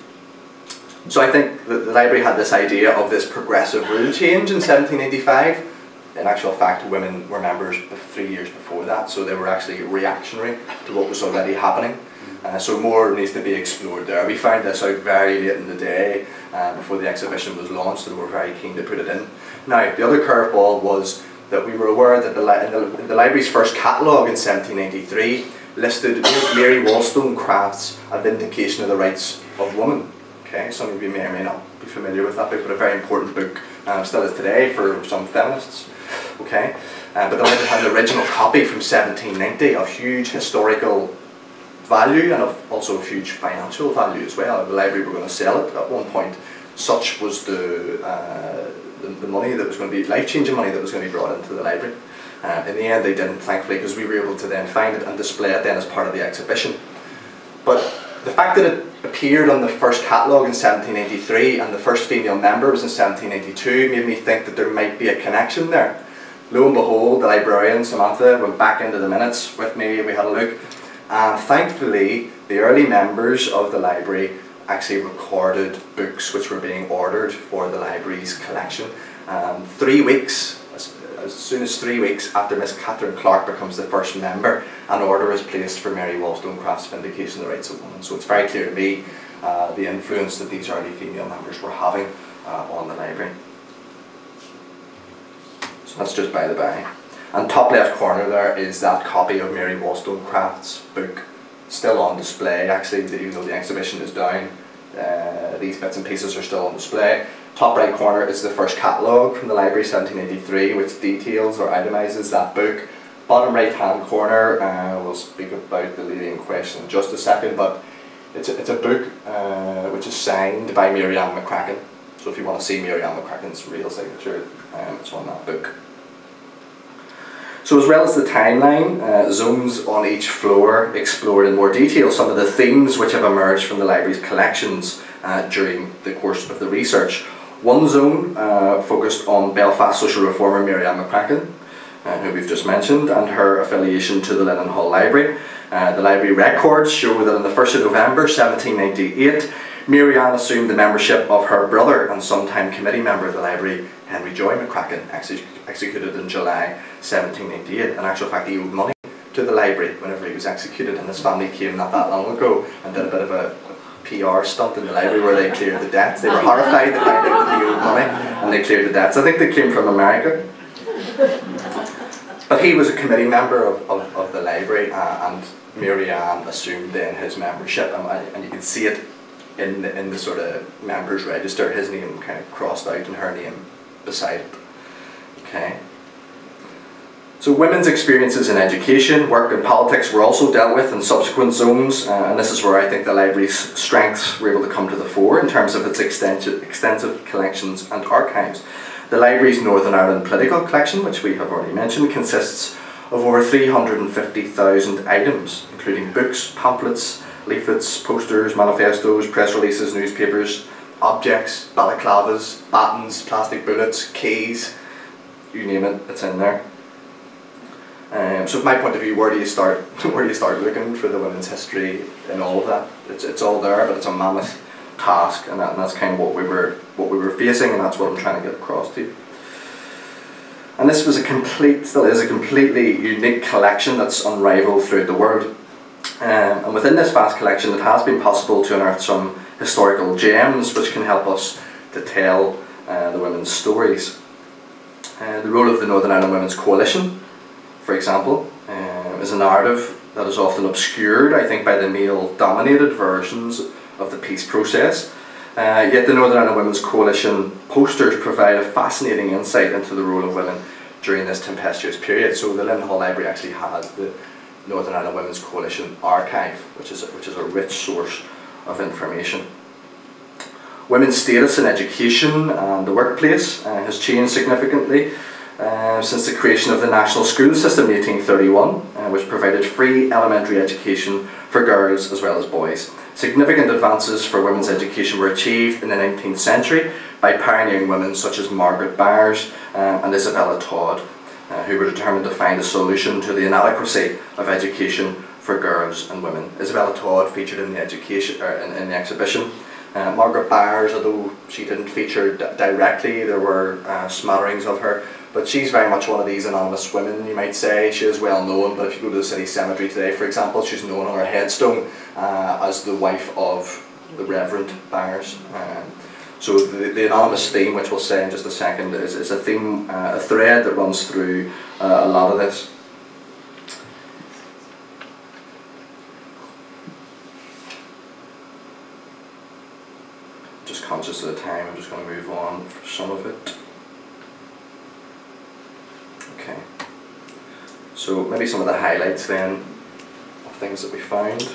So I think that the library had this idea of this progressive rule change in 1785. In actual fact, women were members three years before that, so they were actually reactionary to what was already happening. Uh, so more needs to be explored there. We found this out very late in the day uh, before the exhibition was launched and we were very keen to put it in. Now, the other curveball was that we were aware that the, in the, the library's first catalogue in 1783 listed Mary Wollstonecraft's a vindication of the rights of women. Okay, some of you may or may not be familiar with that book, but a very important book, uh, still is today for some feminists. Okay, uh, but the library had an original copy from 1790 of huge historical value and of also huge financial value as well. The library were going to sell it at one point. Such was the, uh, the, the, money that was going to be, life-changing money that was going to be brought into the library. Uh, in the end they didn't, thankfully, because we were able to then find it and display it then as part of the exhibition. But the fact that it appeared on the first catalogue in 1783 and the first female member was in 1782 made me think that there might be a connection there. Lo and behold, the librarian, Samantha, went back into the minutes with me, we had a look, and thankfully, the early members of the library actually recorded books which were being ordered for the library's collection. Um, three weeks, as, as, soon as three weeks after Miss Catherine Clark becomes the first member, an order is placed for Mary Wollstonecraft's Vindication of the Rights of Women. So it's very clear to me uh, the influence that these early female members were having uh, on the library. So that's just by the by. And top left corner there is that copy of Mary Wollstonecraft's book, still on display actually, even though the exhibition is down. Uh, these bits and pieces are still on display. Top right corner is the first catalogue from the library 1783 which details or itemises that book. Bottom right hand corner, uh, we'll speak about the lady in question in just a second, but it's a, it's a book uh, which is signed by Ann McCracken. So if you want to see Ann McCracken's real signature, um, it's on that book. So as well as the timeline, uh, zones on each floor explored in more detail some of the themes which have emerged from the library's collections uh, during the course of the research. One zone uh, focused on Belfast social reformer Ann McCracken, uh, who we've just mentioned, and her affiliation to the Linen Hall Library. Uh, the library records show that on the 1st of November 1798, Mary Ann assumed the membership of her brother and sometime committee member of the library, Henry Joy McCracken, ex executed in July 1788. In actual fact, he owed money to the library whenever he was executed, and his family came not that long ago and did a bit of a PR stunt in the library where they cleared the debts. They were horrified to find out that he owed money, and they cleared the debts. I think they came from America. But he was a committee member of, of, of the library, uh, and Mary Ann assumed then his membership, and, and you can see it in the, in the sort of members register, his name kind of crossed out and her name beside it. Okay. So women's experiences in education, work and politics were also dealt with in subsequent zones uh, and this is where I think the library's strengths were able to come to the fore in terms of its extensive, extensive collections and archives. The library's Northern Ireland political collection, which we have already mentioned, consists of over 350,000 items, including books, pamphlets, leaflets, posters, manifestos, press releases, newspapers, objects, balaclavas, batons, plastic bullets, keys, you name it, it's in there. Um, so from my point of view, where do you start? *laughs* Where do you start looking for the women's history and all of that? It's, it's all there, but it's a mammoth task, and, that, and that's kind of what we were what we were facing, and that's what I'm trying to get across to you. And this was a complete, still is a completely unique collection that's unrivaled throughout the world. Um, and within this vast collection, it has been possible to unearth some historical gems which can help us to tell uh, the women's stories. Uh, the role of the Northern Ireland Women's Coalition for example, um, is a narrative that is often obscured, I think, by the male-dominated versions of the peace process. Uh, yet the Northern Ireland Women's Coalition posters provide a fascinating insight into the role of women during this tempestuous period. So the Hall Library actually has the Northern Ireland Women's Coalition archive, which is a, which is a rich source of information. Women's status in education and the workplace uh, has changed significantly uh, since the creation of the national school system in 1831, uh, which provided free elementary education for girls as well as boys. Significant advances for women's education were achieved in the 19th century by pioneering women such as Margaret Byers uh, and Isabella Tod, uh, who were determined to find a solution to the inadequacy of education for girls and women. Isabella Tod featured in the education er, in, in the exhibition. Uh, Margaret Byers, although she didn't feature directly, there were uh, smatterings of her but she's very much one of these anonymous women, you might say. She is well known, but if you go to the city cemetery today, for example, she's known on her headstone uh, as the wife of the Reverend Byers. Um, so the, the anonymous theme, which we'll say in just a second, is, is a theme, uh, a thread that runs through uh, a lot of this. Just conscious of the time, I'm just going to move on for some of it. Okay. So maybe some of the highlights then of things that we found.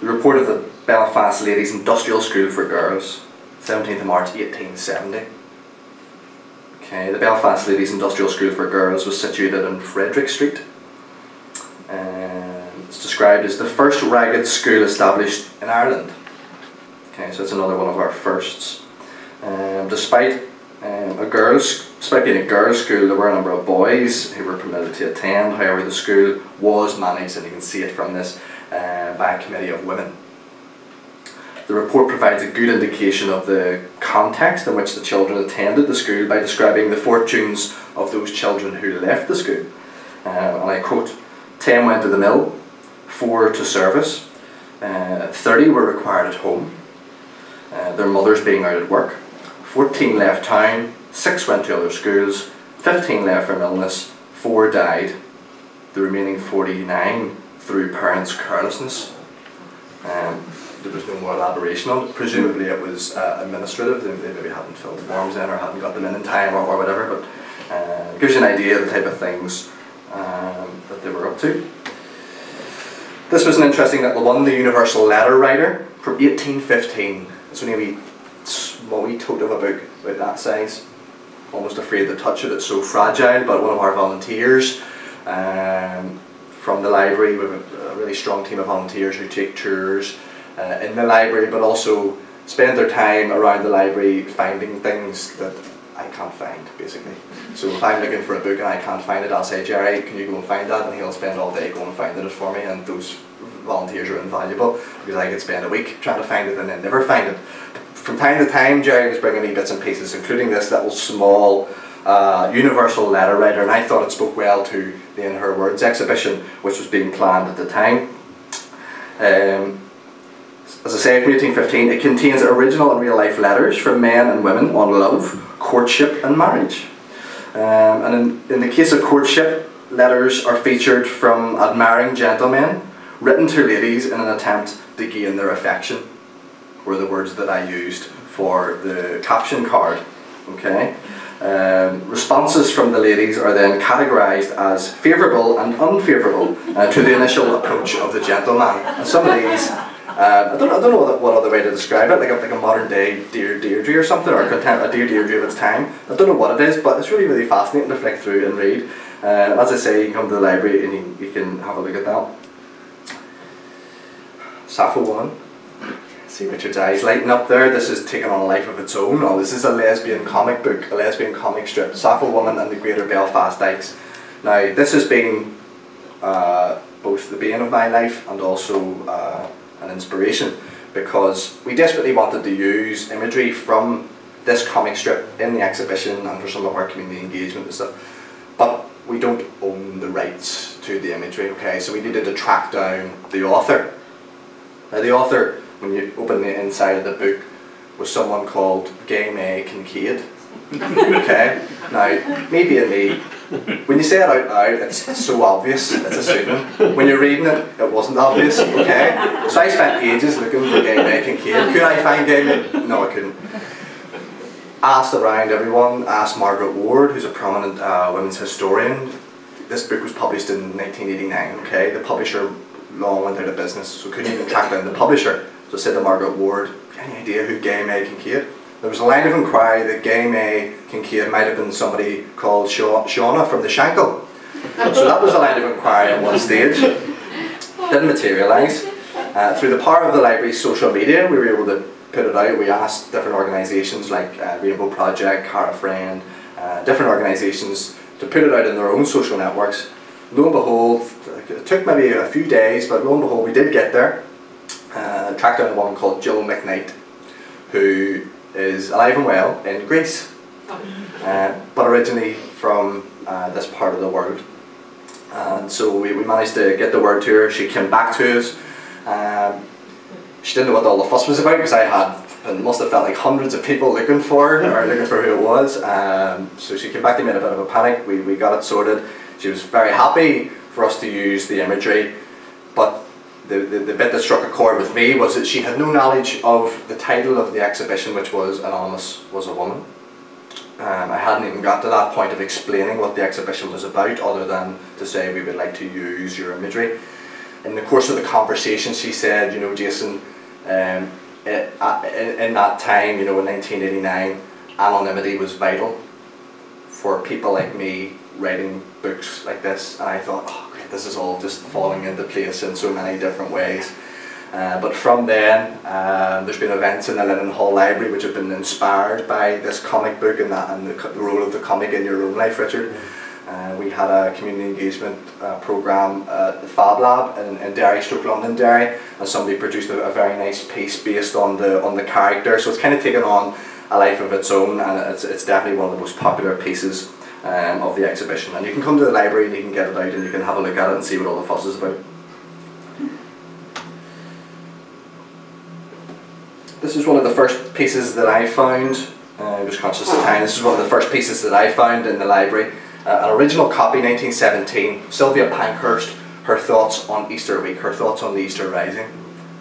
The report of the Belfast Ladies Industrial School for Girls, 17th of March 1870. Okay, the Belfast Ladies Industrial School for Girls was situated in Frederick Street. Described as the first ragged school established in Ireland. Okay, so it's another one of our firsts. Um, despite um, a girls, despite being a girls' school, there were a number of boys who were permitted to attend. However, the school was managed, and you can see it from this, uh, by a committee of women. The report provides a good indication of the context in which the children attended the school by describing the fortunes of those children who left the school. Uh, and I quote, 10 went to the mill, 4 to service, uh, 30 were required at home, uh, their mothers being out at work, 14 left town, 6 went to other schools, 15 left from illness, 4 died, the remaining 49 through parents' carelessness. Um, there was no more elaboration on it. Presumably it was uh, administrative, they, they, maybe hadn't filled the forms in or hadn't got them in in time or, or whatever, but uh, it gives you an idea of the type of things um, that they were up to. This was an interesting one, the Universal Letter Writer from 1815. It's only a wee small wee tote of a book about that size. Almost afraid to touch it, it's so fragile, but one of our volunteers um, from the library, we have a, really strong team of volunteers who take tours uh, in the library, but also spend their time around the library finding things that I can't find, basically. So if I'm looking for a book and I can't find it, I'll say, Jerry, can you go and find that? And he'll spend all day going and finding it for me, and those volunteers are invaluable because I could spend a week trying to find it and then never find it. From time to time, Jerry was bringing me bits and pieces, including this little small uh, universal letter writer, and I thought it spoke well to the In Her Words exhibition, which was being planned at the time. Um, as I say, from 1815, it contains original and real life letters from men and women on love, courtship, and marriage. Um, and in, in the case of courtship, letters are featured from admiring gentlemen written to ladies in an attempt to gain their affection, were the words that I used for the caption card. Okay. Um, responses from the ladies are then categorised as favourable and unfavourable uh, to the initial approach of the gentleman. And some of these, uh, I, don't, I don't know what, what, other way to describe it, like a, like a modern day Dear Deirdre or something, or a, content, a Dear Deirdre of its time. I don't know what it is, but it's really, really fascinating to flick through and read. Uh, as I say, you can come to the library and you, you can have a look at that. Sappho Woman. See Richard's eyes lighting up there. This is taking on a life of its own. Oh, this is a lesbian comic book, a lesbian comic strip. Sappho Woman and the Greater Belfast Dykes. Now, this has been uh, both the bane of my life and also uh, an inspiration because we desperately wanted to use imagery from this comic strip in the exhibition and for some of our community engagement and stuff. But we don't own the rights to the imagery, okay? So we needed to track down the author. Now, the author when you open the inside of the book was someone called Gay May Kincaid. *laughs* okay? Now, maybe in when you say it out loud, it's so obvious, it's a pseudonym. When you're reading it, it wasn't obvious, okay? So I spent ages looking for Gay May Kincaid. Could I find Gay? No, I couldn't. Asked around everyone, asked Margaret Ward, who's a prominent uh, women's historian. This book was published in 1989, okay? The publisher long went out of business, so couldn't even track down the publisher. So I said to Margaret Ward, any idea who Gay May Kincaid? There was a line of inquiry that Gay May Kincaid might have been somebody called Shauna from the Shankill. so that was a line of inquiry at one stage. Didn't materialise. Uh, through the power of the library's social media, we were able to put it out. We asked different organisations like uh, Rainbow Project, Cara Friend, uh, different organisations to put it out in their own social networks. Lo and behold, it took maybe a few days, but lo and behold, we did get there uh, tracked down a woman called Jill McKnight, who is alive and well in Greece, uh, but originally from uh, this part of the world. And so we, we managed to get the word to her. She came back to us. Um, she didn't know what all the fuss was about because I had and must have felt like hundreds of people looking for her or looking for who it was. Um, so she came back to me in a bit of a panic. We, we got it sorted. She was very happy for us to use the imagery, but the, the, the, bit that struck a chord with me was that she had no knowledge of the title of the exhibition, which was Anonymous Was a Woman. Um, I hadn't even got to that point of explaining what the exhibition was about, other than to say we would like to use your imagery. In the course of the conversation, she said, you know, Jason, um, uh, in, in that time, you know, in 1989, anonymity was vital for people like me writing books like this. And I thought, oh, this is all just falling into place in so many different ways. Uh, but from then, uh, there's been events in the Linen Hall Library which have been inspired by this comic book and that and the, the role of the comic in your own life, Richard. Uh, we had a community engagement uh, program at the Fab Lab in, in Derry, Stroke Londonderry, and somebody produced a, a, very nice piece based on the on the character. So it's kind of taken on a life of its own, and it's, it's definitely one of the most popular pieces um, of the exhibition. And you can come to the library and you can get it out and you can have a look at it and see what all the fuss is about. This is one of the first pieces that I found. Uh, I was conscious of time. This is one of the first pieces that I found in the library. Uh, an original copy, 1917. Sylvia Pankhurst, her thoughts on Easter week, her thoughts on the Easter Rising.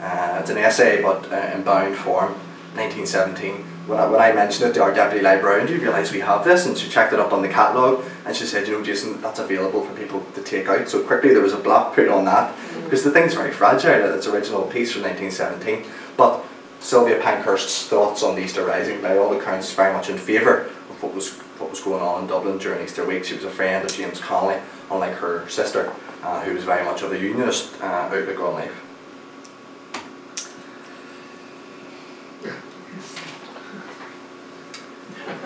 Uh, it's an essay, but uh, in bound form, 1917 when I, when I mentioned it to our deputy librarian, do you realise we have this? And she checked it up on the catalogue and she said, you know, Jason, that's available for people to take out. So quickly there was a block put on that because the thing's very fragile. It's original piece from 1917. But Sylvia Pankhurst's thoughts on the Easter Rising, by all accounts, very much in favour of what was what was going on in Dublin during Easter week. She was a friend of James Connolly, unlike her sister, uh, who was very much of a unionist uh, outlook on life.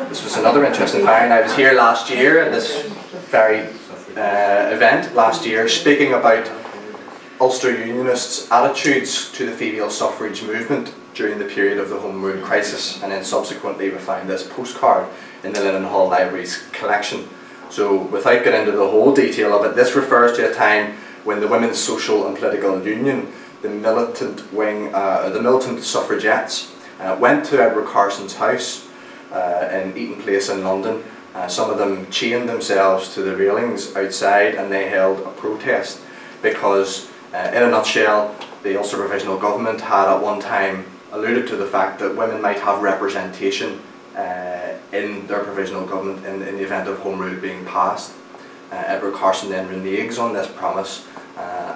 This was another interesting find. I was here last year at this very uh, event last year speaking about Ulster Unionists' attitudes to the female suffrage movement during the period of the Home Rule crisis, and then subsequently we find this postcard in the Linen Hall Library's collection. So, without getting into the whole detail of it, this refers to a time when the Women's Social and Political Union, the militant wing, uh, the militant suffragettes, uh, went to Edward Carson's house uh, in Eaton Place in London. Uh, some of them chained themselves to the railings outside and they held a protest because, uh, in a nutshell, the Ulster Provisional Government had at one time alluded to the fact that women might have representation uh, in their provisional government in, in, the event of Home Rule being passed. Uh, Edward Carson then reneges on this promise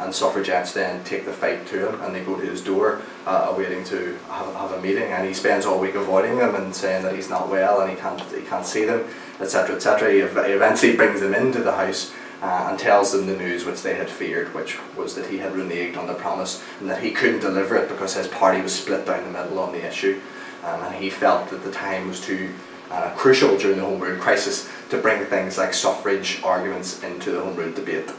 and suffragettes then take the fight to him and they go to his door uh, waiting to have, have, a meeting and he spends all week avoiding them and saying that he's not well and he can't, he can't see them etc etc. He, he eventually brings them into the house uh, and tells them the news which they had feared, which was that he had reneged on the promise and that he couldn't deliver it because his party was split down the middle on the issue. Um, and he felt that the time was too uh, crucial during the Home Rule crisis to bring things like suffrage arguments into the Home Rule debate.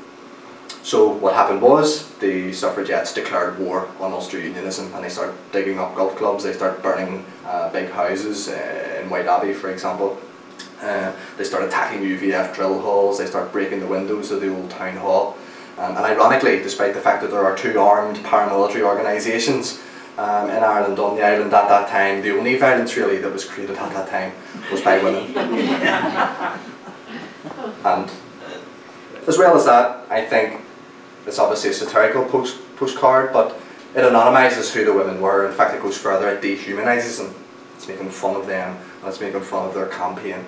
So what happened was the suffragettes declared war on Ulster Unionism and they started digging up golf clubs, they started burning uh, big houses uh, in Whiteabbey for example. Uh, they started attacking UVF drill halls, they started breaking the windows of the old town hall. Um, and ironically, despite the fact that there are two armed paramilitary organisations um, in Ireland on the island at that time, the only violence really that was created at that time was by women. *laughs* and as well as that, I think it's obviously a satirical post postcard, but it anonymises who the women were. In fact, it goes further, it dehumanises them. It's making fun of them, and it's making fun of their campaign.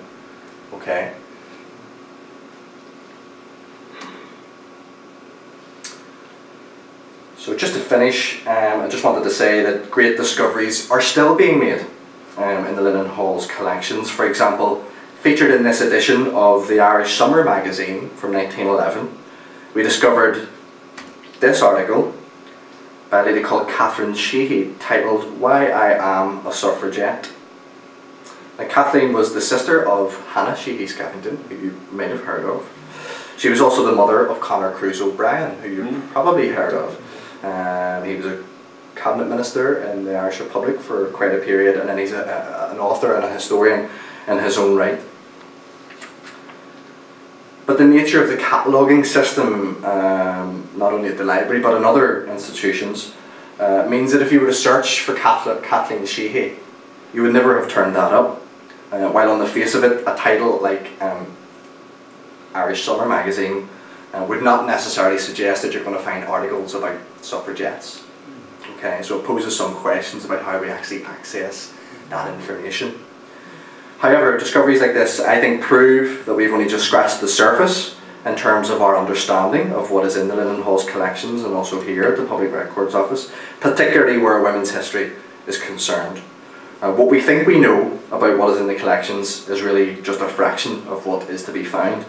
Okay? So just to finish, um, I just wanted to say that great discoveries are still being made um, in the Linen Hall's collections. For example, featured in this edition of the Irish Summer magazine from 1911, we discovered this article by a lady called Catherine Sheehy titled Why I Am a Suffragette. Now, Kathleen was the sister of Hannah Sheehy Skeffington, who you may have heard of. She was also the mother of Conor Cruise O'Brien, who you've mm. probably heard of. Um, he was a cabinet minister in the Irish Republic for quite a period, and then he's a, a, an author and a historian in his own right. But the nature of the cataloguing system, um, not only at the library but in other institutions, uh, means that if you were to search for Kathleen Sheehy, you would never have turned that up. Uh, while on the face of it, a title like um, Irish Summer Magazine uh, would not necessarily suggest that you're going to find articles about suffragettes. Okay, so it poses some questions about how we actually access that information. However, discoveries like this, I think, prove that we've only just scratched the surface in terms of our understanding of what is in the Linen Hall's collections and also here at the Public Records Office, particularly where women's history is concerned. Uh, what we think we know about what is in the collections is really just a fraction of what is to be found.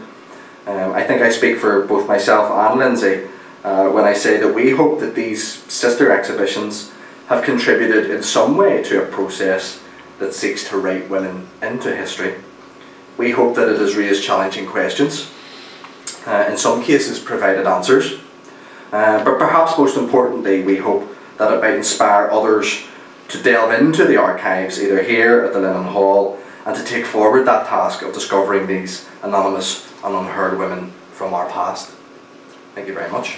Um, I think I speak for both myself and Lynsey uh, when I say that we hope that these sister exhibitions have contributed in some way to a process that seeks to write women into history. We hope that it has raised challenging questions, uh, in some cases provided answers, uh, but perhaps most importantly we hope that it might inspire others to delve into the archives either here at the Linen Hall and to take forward that task of discovering these anonymous and unheard women from our past. Thank you very much.